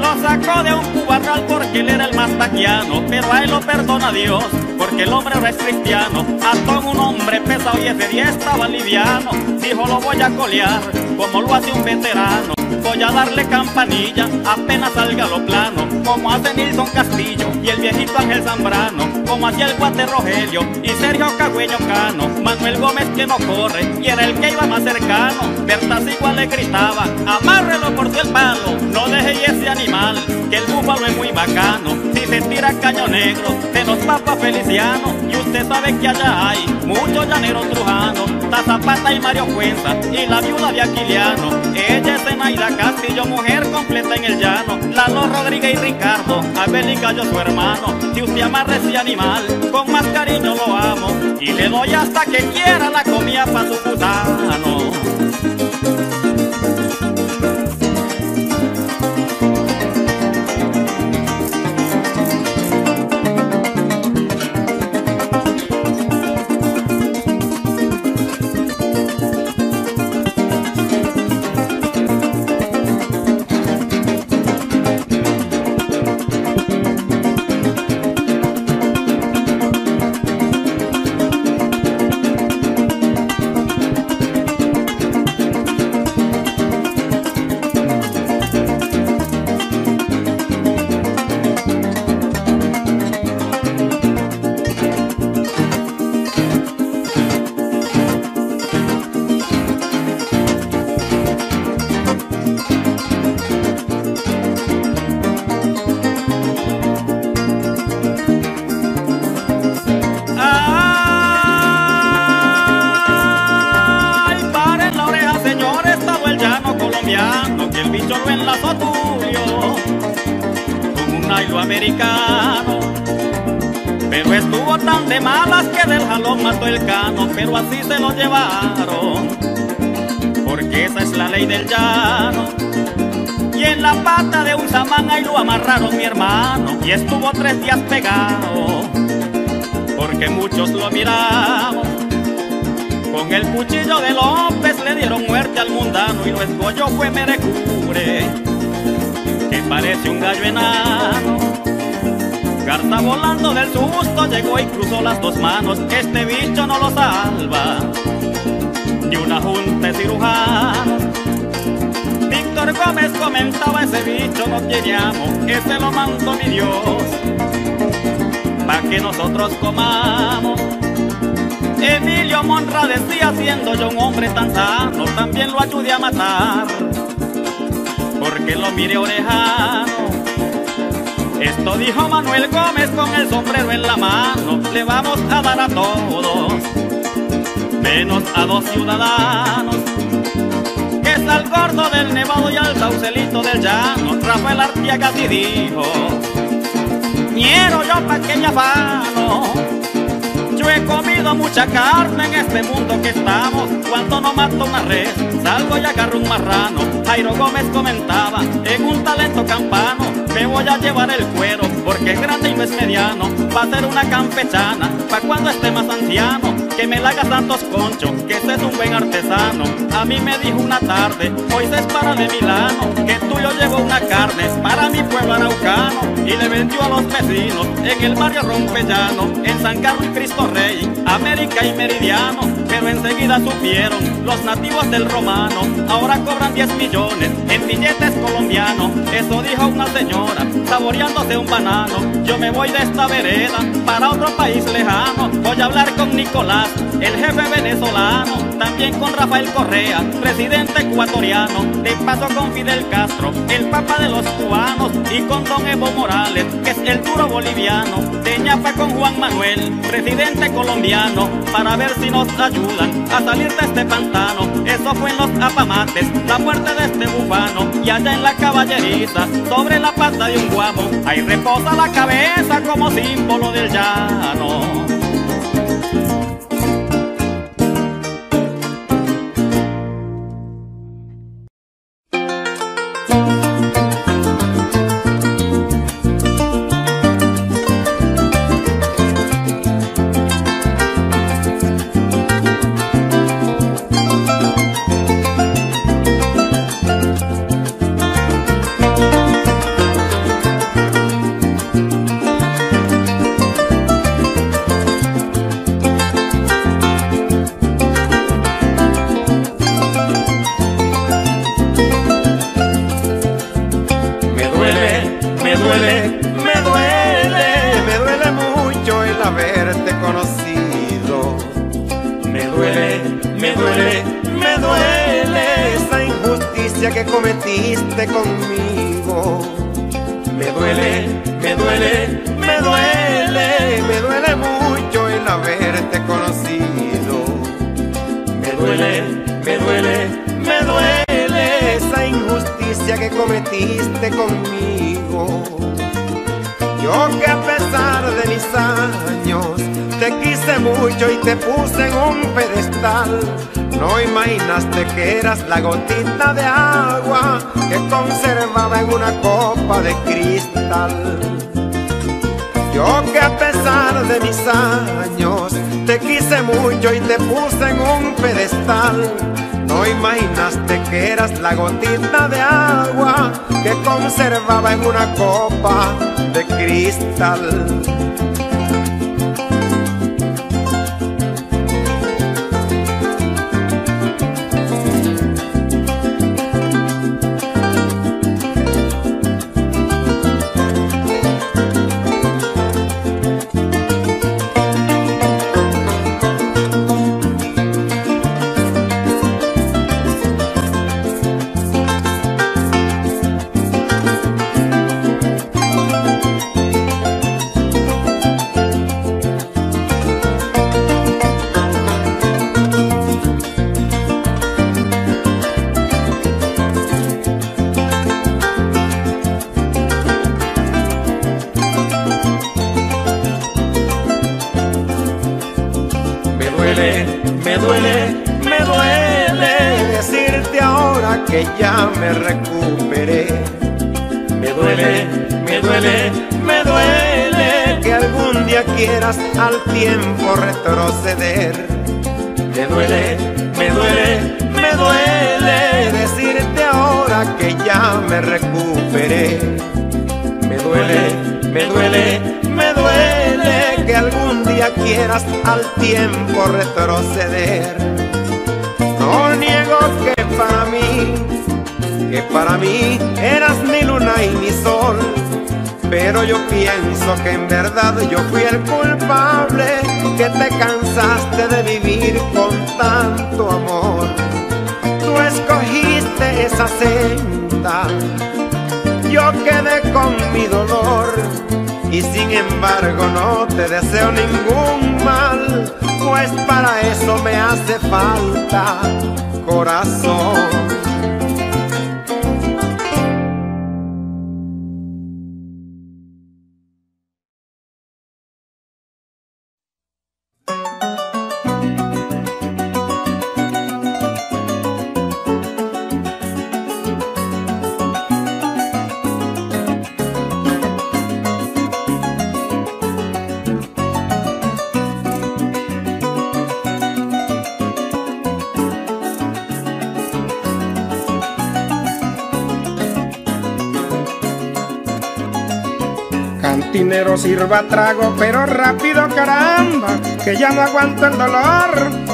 Lo sacó de un cubarral porque él era el más taquiano, pero a él lo perdona Dios, porque el hombre ahora es cristiano. Ató un hombre pesado y ese día estaba liviano, dijo lo voy a colear, como lo hace un veterano. Voy a darle campanilla, apenas salga lo plano, como hace Nilson Castillo y el viejito Ángel Zambrano, como hacía el guate Rogelio y Sergio Cagüeño Cano, Manuel Gómez que no corre y era el que iba más cercano, Bertas igual le gritaba, amárrelo por el palo, no deje ese animal, que el búfalo es muy bacano, tira caño negro, se nos papa Feliciano, y usted sabe que allá hay muchos llaneros trujanos, Zapata y Mario Cuenza y la viuda de Aquiliano, ella es Enaida Castillo, mujer completa en el llano, Lalo Rodríguez y Ricardo, Abel y Gallo su hermano, si usted amarra ese animal, con más cariño lo amo, y le doy hasta que quiera la comida pa' su gusano. Mató el cano, pero así se lo llevaron, porque esa es la ley del llano. Y en la pata de un samán ahí lo amarraron mi hermano y estuvo tres días pegado. Porque muchos lo miramos. Con el cuchillo de López le dieron muerte al mundano y lo escolló fue Merecure, que parece un gallo enano. Carta volando del susto llegó y cruzó las dos manos, este bicho no lo salva, ni una junta de cirujanos. Víctor Gómez comentaba ese bicho no tiene amo, ese lo mandó mi Dios, pa' que nosotros comamos. Emilio Monra decía siendo yo un hombre tan sano, también lo ayudé a matar, porque lo mire orejano. Esto dijo Manuel Gómez con el sombrero en la mano, le vamos a dar a todos, menos a dos ciudadanos que es al gordo del Nevado y al saucelito del llano. Rafael Artiaga así dijo, quiero yo pa' que afano. Yo he comido mucha carne en este mundo que estamos. Cuando no mato una red, salgo y agarro un marrano. Jairo Gómez comentaba en un talento campano. Me voy a llevar el cuero porque es grande y no es mediano. Va a ser una campechana pa' cuando esté más anciano. Que me la haga tantos conchos, que ese es un buen artesano. A mí me dijo una tarde, hoy se es para de Milano, que tuyo llevo una carne para mi pueblo araucano. Y le vendió a los vecinos en el barrio Rompellano, en San Carlos y Cristo Rey, América y Meridiano. Pero enseguida supieron los nativos del romano, ahora cobran 10 millones en billetes colombianos. Eso dijo una señora, saboreándose un banano. Yo me voy de esta vereda para otro país lejano. Voy a hablar con Nicolás, el jefe venezolano. También con Rafael Correa, presidente ecuatoriano. De paso con Fidel Castro, el papa de los cubanos. Y con Don Evo Morales, que es el duro boliviano. De ñapa con Juan Manuel, presidente colombiano. Para ver si nos ayudan a salir de este pantano. Eso fue en los apamates, la muerte de este bufano. Y allá en la caballeriza, sobre la pata de un guamo, ahí reposa la cabeza como símbolo del llano. Gotita de agua que conservaba en una copa de cristal. Embargo no te deseo ningún mal, pues para eso me hace falta corazón. Trago, pero rápido caramba, que ya no aguanto el dolor,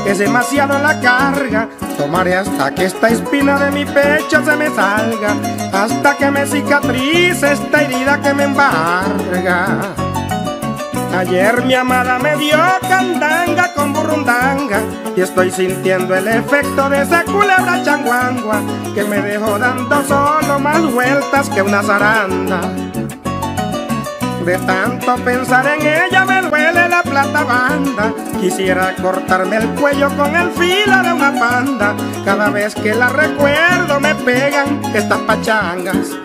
es demasiado la carga. Tomaré hasta que esta espina de mi pecho se me salga, hasta que me cicatrice esta herida que me embarga. Ayer mi amada me dio candanga con burrundanga y estoy sintiendo el efecto de esa culebra changuangua que me dejó dando solo más vueltas que una zaranda. De tanto pensar en ella me duele la plata banda. Quisiera cortarme el cuello con el filo de una panda. Cada vez que la recuerdo me pegan estas pachangas.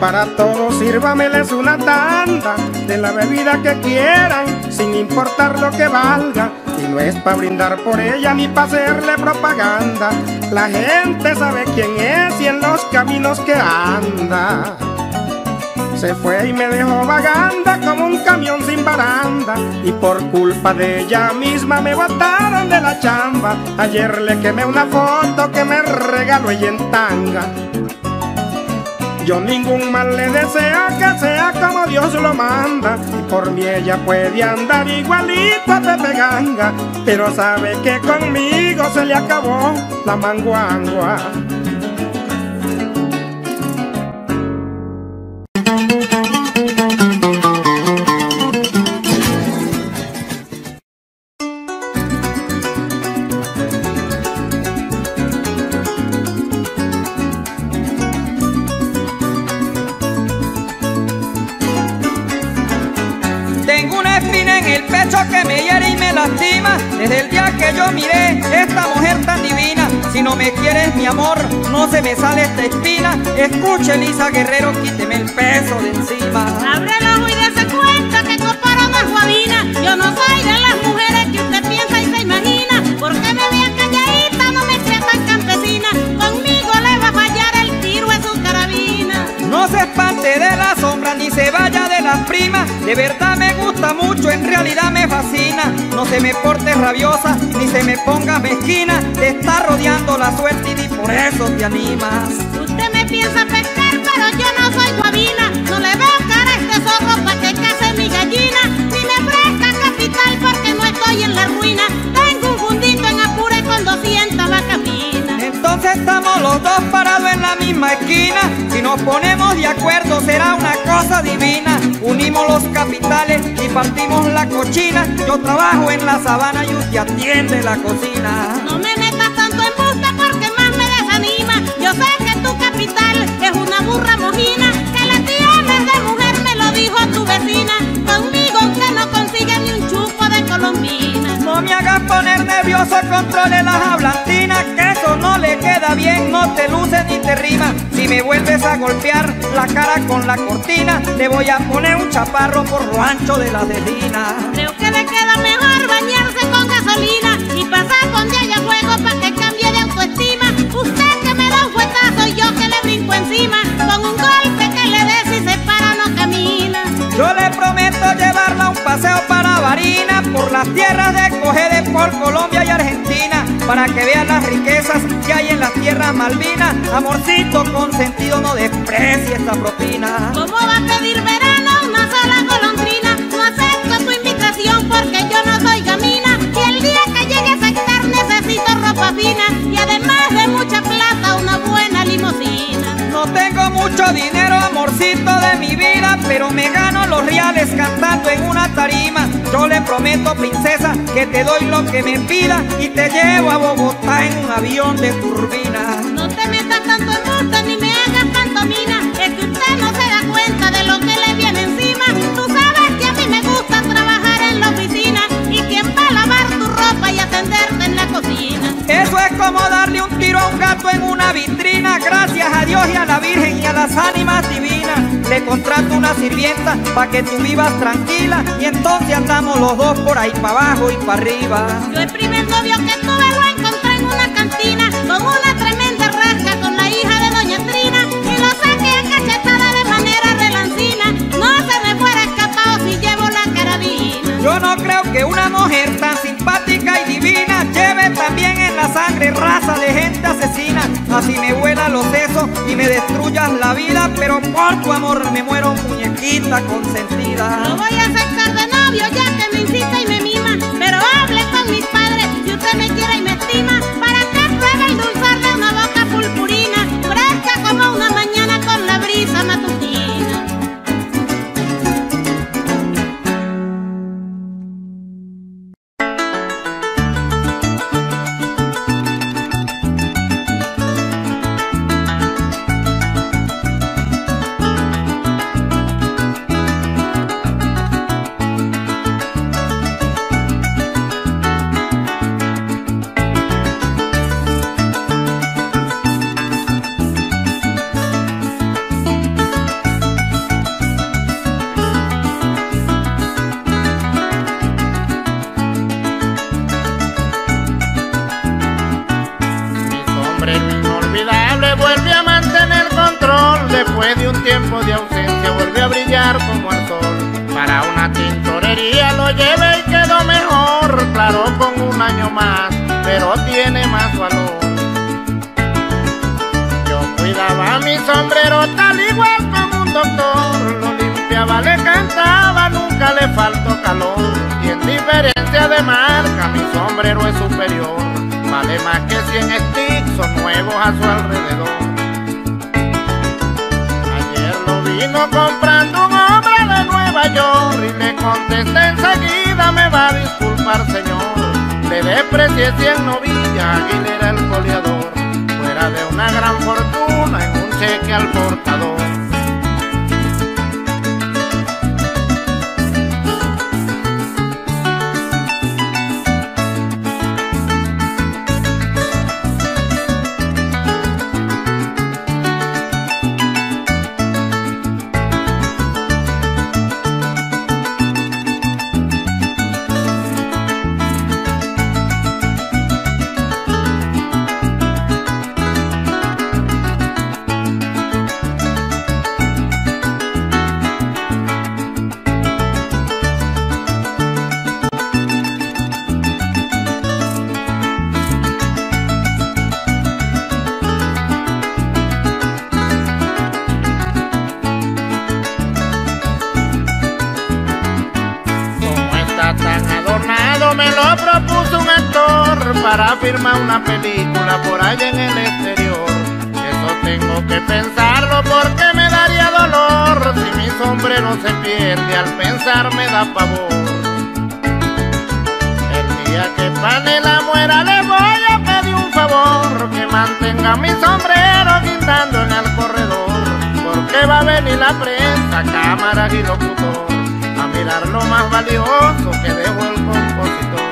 Para todos, sírvameles una tanda de la bebida que quieran, sin importar lo que valga. Y no es para brindar por ella ni para hacerle propaganda. La gente sabe quién es y en los caminos que anda. Se fue y me dejó vagando como un camión sin baranda. Y por culpa de ella misma me botaron de la chamba. Ayer le quemé una foto que me regaló ella en tanga. Yo ningún mal le deseo que sea como Dios lo manda. Y por mí ella puede andar igualito a Pepe Ganga. Pero sabe que conmigo se le acabó la manguangua. Bien, no te luce ni te rima. Si me vuelves a golpear la cara con la cortina, te voy a poner un chaparro por lo ancho de la delina. Creo que le queda mejor bañarse con gasolina y pasar con ella fuego para que cambie de autoestima. Usted que me da un fuetazo y yo que le brinco encima, con un golpe que le dé si se para no camina. Yo le prometo llevarla a un paseo para Varina, por las tierras de Cogede, por Colombia y Argentina, para que vea las riquezas que hay en las tierras Malvinas. Amorcito consentido, no desprecie esta propina. ¿Cómo va a pedir verano una sola golondrina? No acepto tu invitación porque yo no soy gamina. Y el día que llegue a aceptar necesito ropa fina No tengo mucho dinero, amorcito de mi vida, pero me gano los reales cantando en una tarima. Yo le prometo, princesa, que te doy lo que me pida y te llevo a Bogotá en un avión de turbina. No te metas tanto en multa ni me hagas pantomina. Es que usted no se da cuenta de lo que le viene encima. Tú sabes que a mí me gusta trabajar en la oficina y quién va a lavar tu ropa y atenderte en la cocina. Eso es como darle un gato en una vitrina. Gracias a Dios y a la Virgen y a las ánimas divinas. Le contrato una sirvienta para que tú vivas tranquila. Y entonces andamos los dos por ahí para abajo y para arriba. Yo el primer novio que tuve lo encontré en una cantina con una tremenda rasca con la hija de Doña Trina y lo saqué a cachetada de manera relancina. No se me fuera escapado si llevo la carabina. Yo no creo que una mujer sangre raza de gente asesina. Así me vuela los sesos y me destruyas la vida, pero por tu amor me muero muñequita consentida. Lo voy a aceptar de novio ya que me incita y me mima, pero hable con mis padres si usted me quiere y me estima, lo llevé y quedó mejor claro con un año más pero tiene más valor yo cuidaba mi sombrero tal igual como un doctor lo limpiaba le cantaba nunca le faltó calor y en diferencia de marca mi sombrero es superior vale más que 100 sticks son nuevos a su alrededor. Ayer lo vino comprando y le contesté enseguida, me va a disculpar señor. Le desprecié 100 novillas, Aguilera el goleador, fuera de una gran fortuna en un cheque al portador. Firmar una película por allá en el exterior. Eso tengo que pensarlo porque me daría dolor sombrero se pierde al pensar me da pavor. El día que Panela muera le voy a pedir un favor, que mantenga mi sombrero guindando en el corredor, porque va a venir la prensa, cámara y locutor, a mirar lo más valioso que dejó el compositor.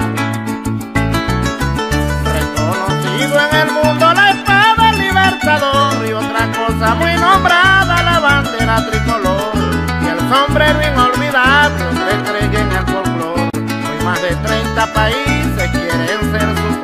Reconocido en el mundo la espada libertador y otra cosa muy nombrada la bandera tricolor y el sombrero inolvidable se estrella en el folclor. Hoy más de 30 países quieren ser su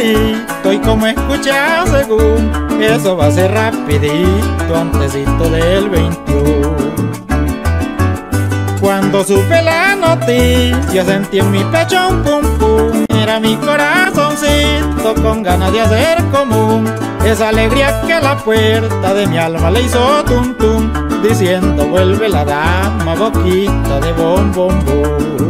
pajarito y como he escuchado según, eso va a ser rapidito, antesito del 21. Cuando supe la noticia sentí en mi pecho un pum pum Era mi corazoncito con ganas de hacer común Esa alegría que la puerta de mi alma le hizo tum tum Diciendo vuelve la dama boquita de bom bom bom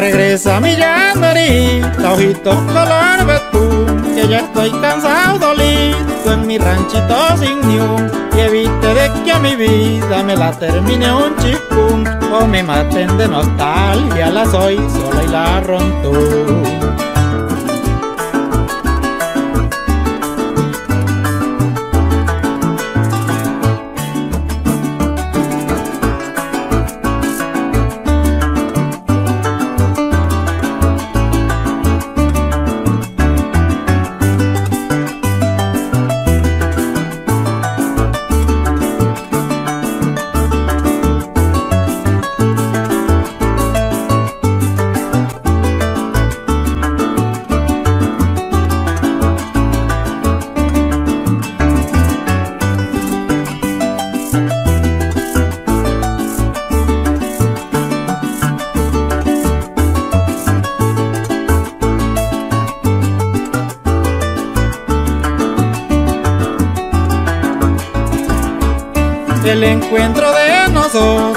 Regresa mi llanerita, ojitos color betún Que ya estoy cansado dolito en mi ranchito sin ni un Y evite de que a mi vida me la termine un chipún O me maten de nostalgia, la soy sola y la rontú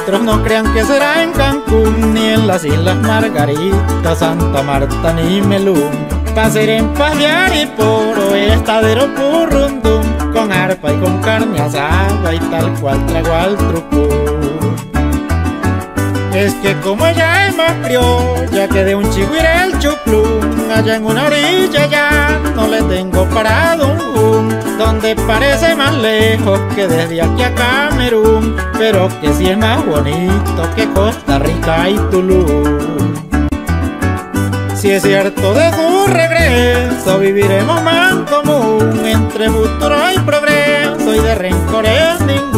nosotros no crean que será en Cancún ni en las Islas Margaritas, Santa Marta ni a ser en Pasear y Poro, estadero Purrundum, con arpa y con carne asada y tal cual trago al truco. Es que como ella es más criolla que de un chigüire el chuplum, allá en una orilla ya no le tengo parado donde parece más lejos que desde aquí a Camerún, pero que sí es más bonito que Costa Rica y Tulum. Si es cierto de su regreso, viviremos más común entre futuro y progreso y de rencores ningún,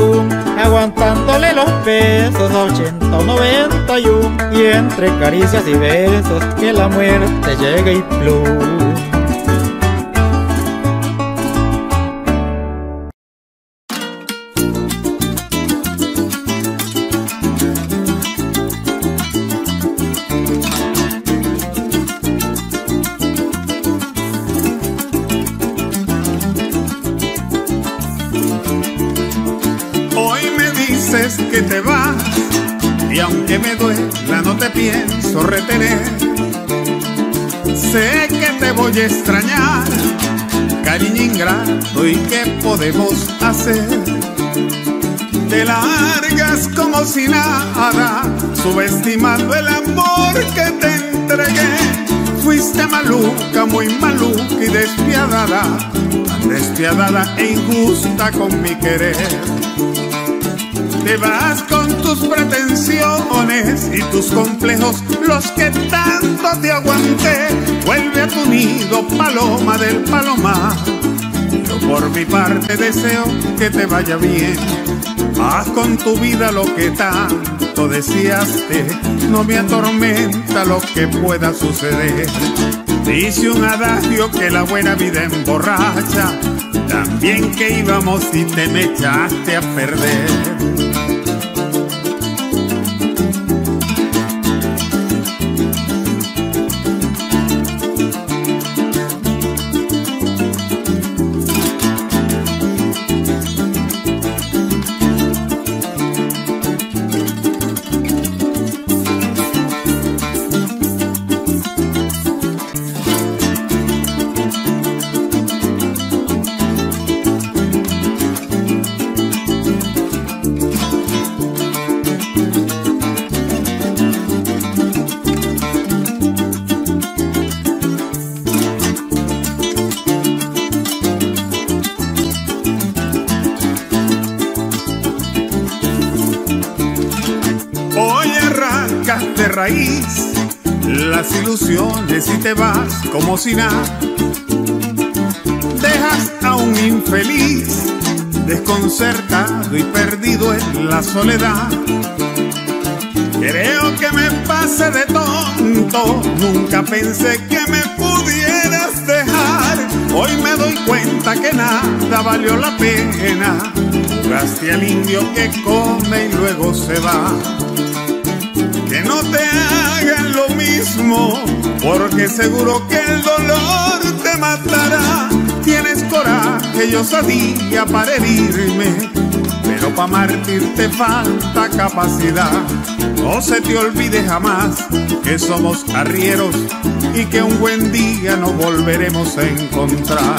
pesos a 80 o 91 y entre caricias y besos que la muerte llegue y plum. Voy extrañar, cariño ingrato y qué podemos hacer. Te largas como si nada, subestimando el amor que te entregué. Fuiste maluca, muy maluca y despiadada, tan despiadada e injusta con mi querer. Te vas con tus pretensiones y tus complejos, los que tanto te aguanté. Vuelve a tu nido Paloma del Palomar. Yo por mi parte deseo que te vaya bien. Haz con tu vida lo que tanto deseaste. No me atormenta lo que pueda suceder. Dice un adagio que la buena vida emborracha. También que íbamos y te me echaste a perder. Como si nada. Dejas a un infeliz desconcertado y perdido en la soledad. Creo que me pasé de tonto, nunca pensé que me pudieras dejar. Hoy me doy cuenta que nada valió la pena. Jugaste al indio que come y luego se va. Que no te porque seguro que el dolor te matará. Tienes coraje y osadía para herirme, pero para martir te falta capacidad. No se te olvide jamás que somos arrieros y que un buen día nos volveremos a encontrar.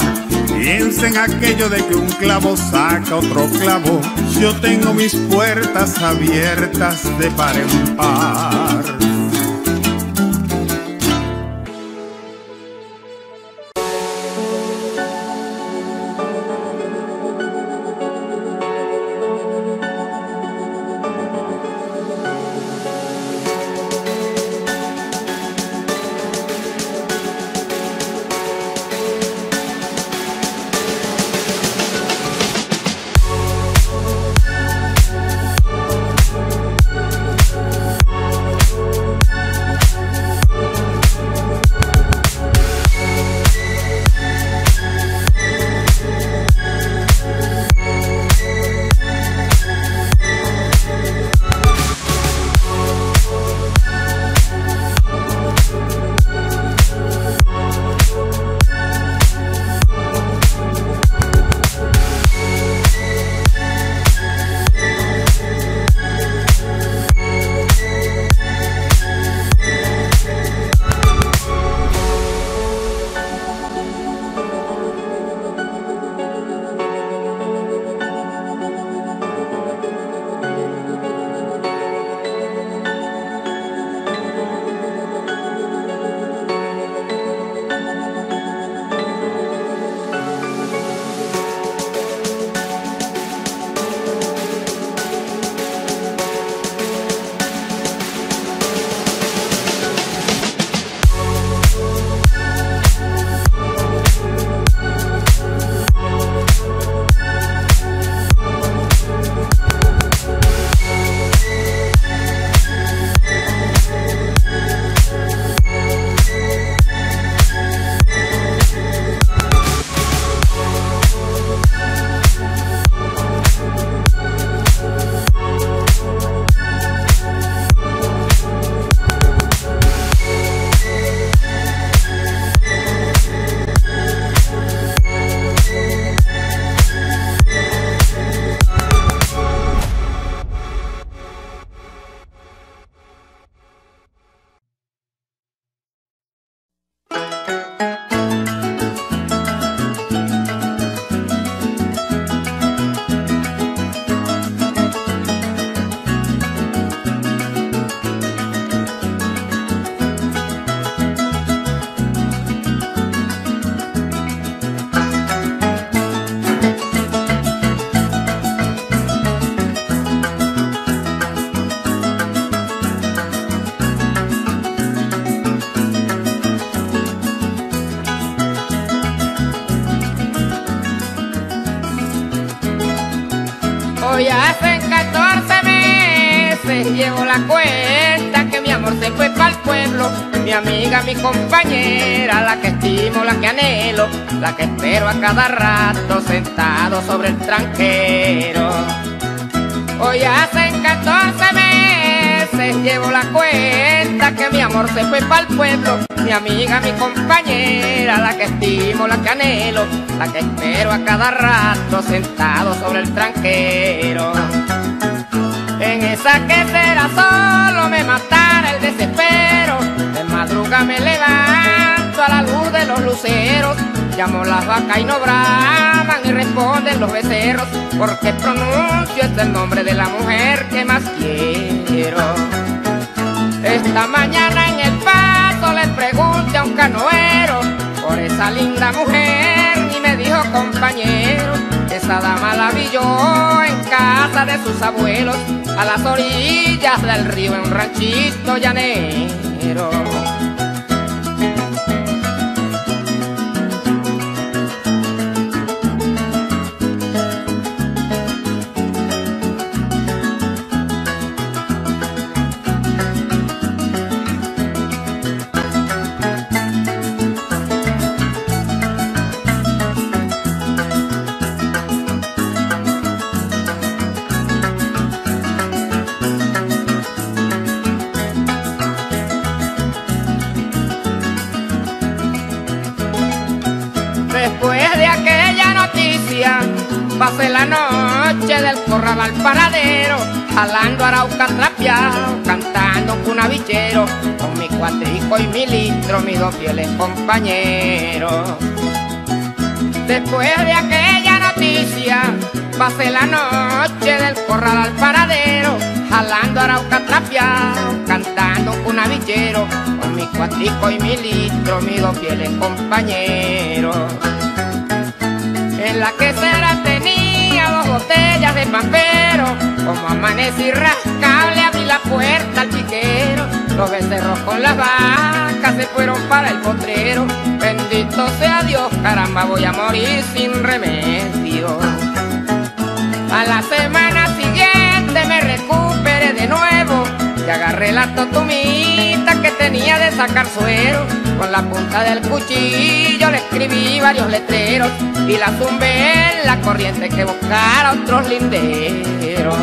Piensa en aquello de que un clavo saca otro clavo. Yo tengo mis puertas abiertas de par en par. Pueblo. Mi amiga, mi compañera, la que estimo, la que anhelo, la que espero a cada rato sentado sobre el tranquero. Hoy hacen 14 meses, llevo la cuenta que mi amor se fue para el pueblo. Mi amiga, mi compañera, la que estimo, la que anhelo, la que espero a cada rato sentado sobre el tranquero. En esa que será solo me desespero. Me levanto a la luz de los luceros. Llamo las vacas y no braman y responden los becerros. Porque pronuncio este el nombre de la mujer que más quiero. Esta mañana en el paso le pregunté a un canoero por esa linda mujer y me dijo compañero, esa dama la vi yo en casa de sus abuelos, a las orillas del río en un ranchito llanero. Al paradero, jalando arauca trapeado, cantando un cunavichero, con mi cuatrico y mi litro, mis dos fieles compañeros. Después de aquella noticia, pasé la noche del corral al paradero, jalando arauca trapeado, cantando un cunavichero, con mi cuatrico y mi litro, mis dos fieles compañeros. En la quesera tenía dos botellas de pampero, como amanecí rascable abrí la puerta al chiquero, los becerros con las vacas se fueron para el potrero, bendito sea Dios, caramba voy a morir sin remedio. A la semana siguiente me recuperé de nuevo y agarré la totumita que tenía de sacar suero. Con la punta del cuchillo le escribí varios letreros y la zumbé la corriente que buscara otros linderos.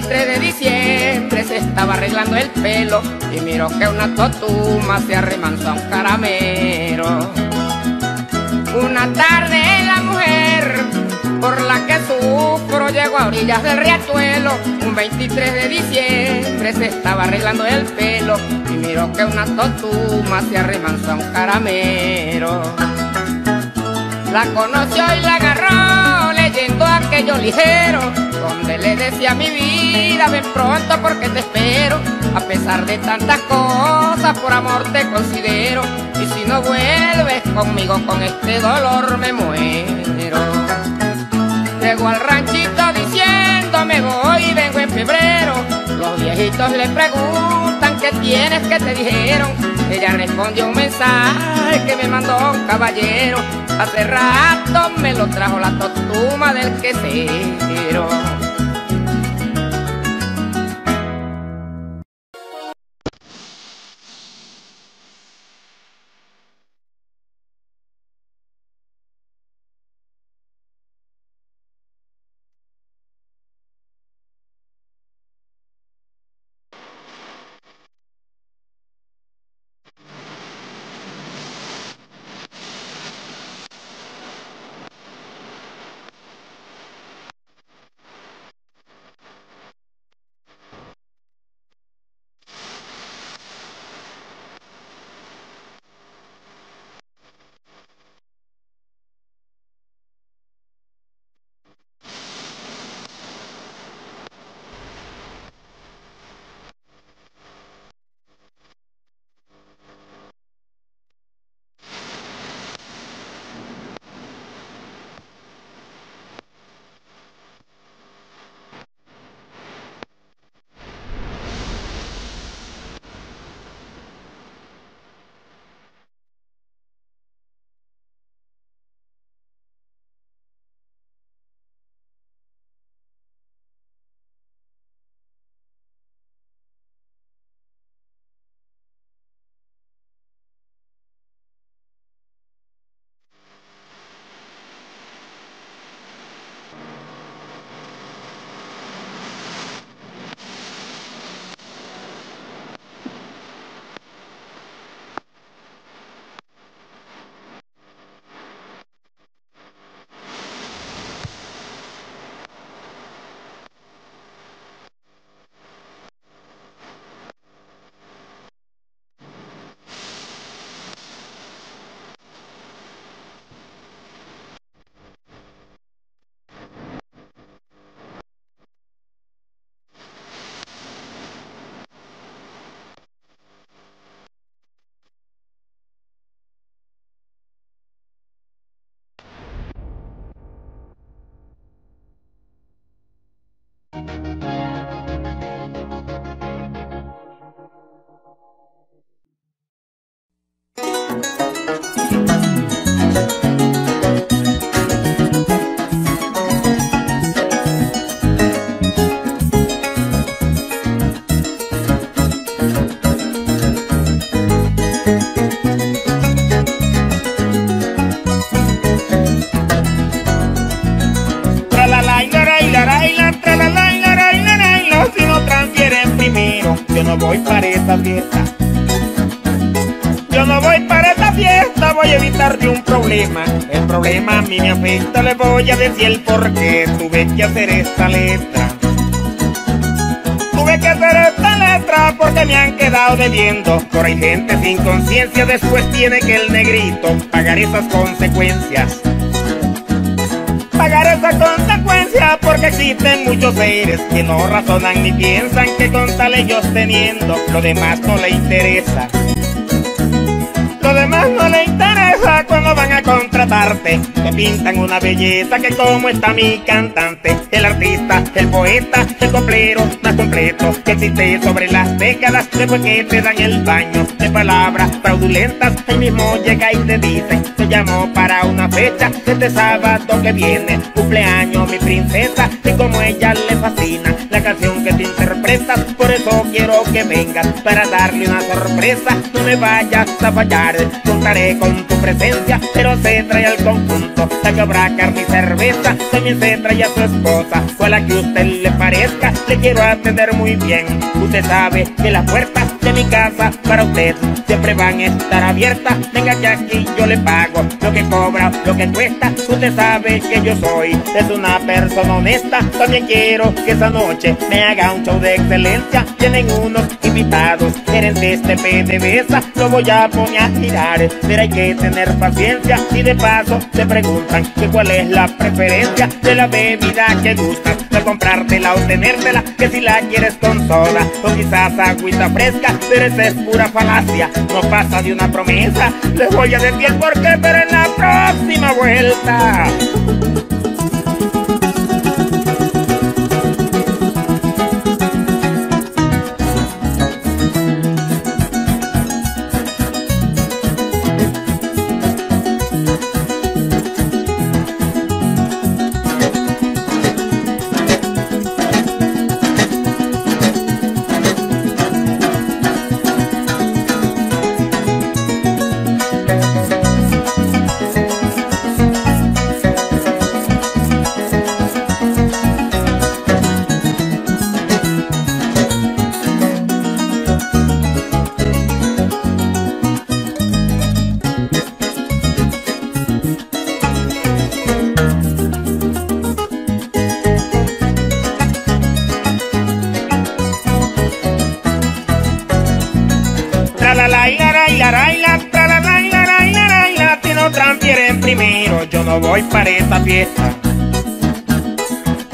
23 de diciembre se estaba arreglando el pelo y miró que una totuma se arremanzó a un caramero. Una tarde la mujer por la que sufro llegó a orillas del riachuelo. Un 23 de diciembre se estaba arreglando el pelo y miró que una totuma se arremanzó a un caramero. La conoció y la agarró leyendo aquello ligero Donde le decía mi vida, ven pronto porque te espero A pesar de tantas cosas, por amor te considero Y si no vuelves conmigo con este dolor me muero Llegó al ranchito diciendo me voy y vengo en febrero Los viejitos le preguntan qué tienes que te dijeron Ella respondió un mensaje que me mandó un caballero Hace rato me lo trajo la totuma del quesero. Le voy a decir el por qué tuve que hacer esta letra. Tuve que hacer esta letra porque me han quedado debiendo. Pero hay gente sin conciencia, después tiene que el negrito pagar esas consecuencias. Pagar esa consecuencia porque existen muchos seres que no razonan ni piensan que con tal ellos teniendo, lo demás no le interesa. Lo demás no le interesa cuando van a contratarte. Te pintan una belleza que como está mi cantante. El artista, el poeta, el complero más completo que existe sobre las décadas. Después que te dan el baño de palabras fraudulentas, ahí mismo llega y te dice, te llamo para una fecha. Este sábado que viene, cumpleaños mi princesa. Y como ella le fascina la canción que te interpretas, por eso quiero que vengas para darle una sorpresa. No me vayas a fallar contaré con tu presencia, pero se trae al conjunto la que habrá carne y cerveza, también se trae a su esposa, o a la que usted le parezca, le quiero atender muy bien, usted sabe que las puertas de mi casa para usted. Siempre van a estar abiertas, venga que aquí yo le pago lo que cobra, lo que cuesta, usted sabe que yo soy, es una persona honesta, también quiero que esa noche me haga un show de excelencia, tienen unos invitados, quieren de este PDVSA, lo voy a poner a girar, pero hay que tener paciencia. Y de paso te preguntan que cuál es la preferencia de la bebida que gustas, de comprártela o tenértela, que si la quieres con soda o quizás agüita fresca, pero esa es pura falacia, no pasa de una promesa, les voy a decir por qué, pero en la próxima vuelta. Para esta fiesta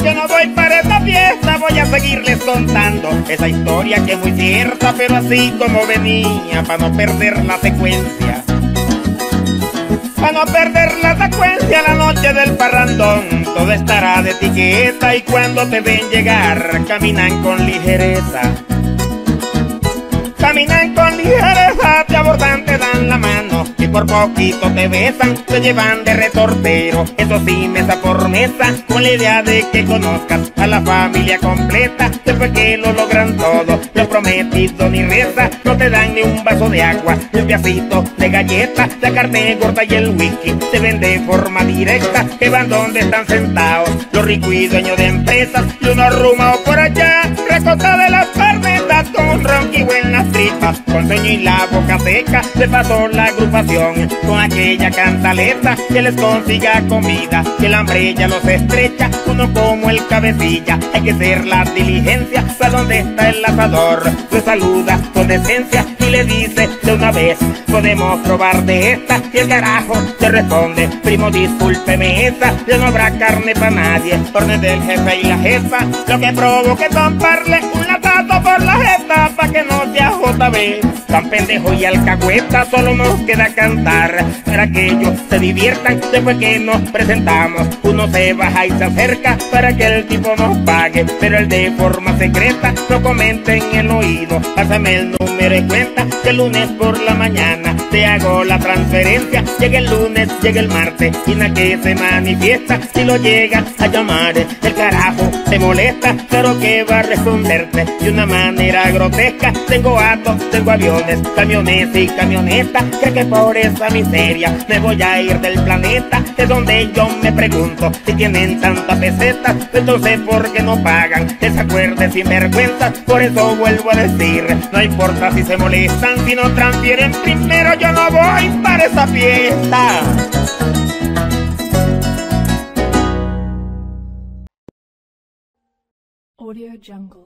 yo no voy para esta fiesta, voy a seguirles contando esa historia que es muy cierta, pero así como venía, para no perder la secuencia. Para no perder la secuencia la noche del parrandón, todo estará de etiqueta y cuando te ven llegar, caminan con ligereza. Caminan con ligereza, te abordan, te dan la mano y por poquito te besan, te llevan de retortero. Eso sí, mesa por mesa, con la idea de que conozcas a la familia completa. Después que lo logran todo, lo prometido ni reza, no te dan ni un vaso de agua, ni un pedacito de galleta, la carne gorda y el whisky se ven de forma directa, que van donde están sentados los ricos y dueños de empresas, y uno arrumado por allá, recosta de pernetas con en las tripas, con sueño y la boca seca, se pasó la agrupación con aquella cantaleta que les consiga comida, que el hambre ya los estrecha, uno como el cabecilla, hay que ser la diligencia, para donde está el asador, se saluda con decencia y le dice de una vez, podemos probar de esta, y el carajo te responde, primo discúlpeme esta, ya no habrá carne para nadie, orden del jefe y la jefa, lo que provoque zamparle un latazo por la pa' que no sea JB, tan pendejo y alcahueta, solo nos queda cantar, para que ellos se diviertan, después que nos presentamos, uno se baja y se acerca, para que el tipo nos pague, pero el de forma secreta, no comente en el oído, pásame el número y cuenta, que el lunes por la mañana te hago la transferencia, llega el lunes, llega el martes, y na que se manifiesta, si lo llega a llamar, el carajo te molesta, pero que va a responderte, y una manera grotesca. Tengo autos, tengo aviones, camiones y camionetas. Que que por esa miseria me voy a ir del planeta. Es donde yo me pregunto si tienen tanta peseta. Entonces, ¿por qué no pagan esa cuerda sin vergüenza? Por eso vuelvo a decir, no importa si se molestan, si no transfieren primero, yo no voy para esa fiesta. Audio Jungle.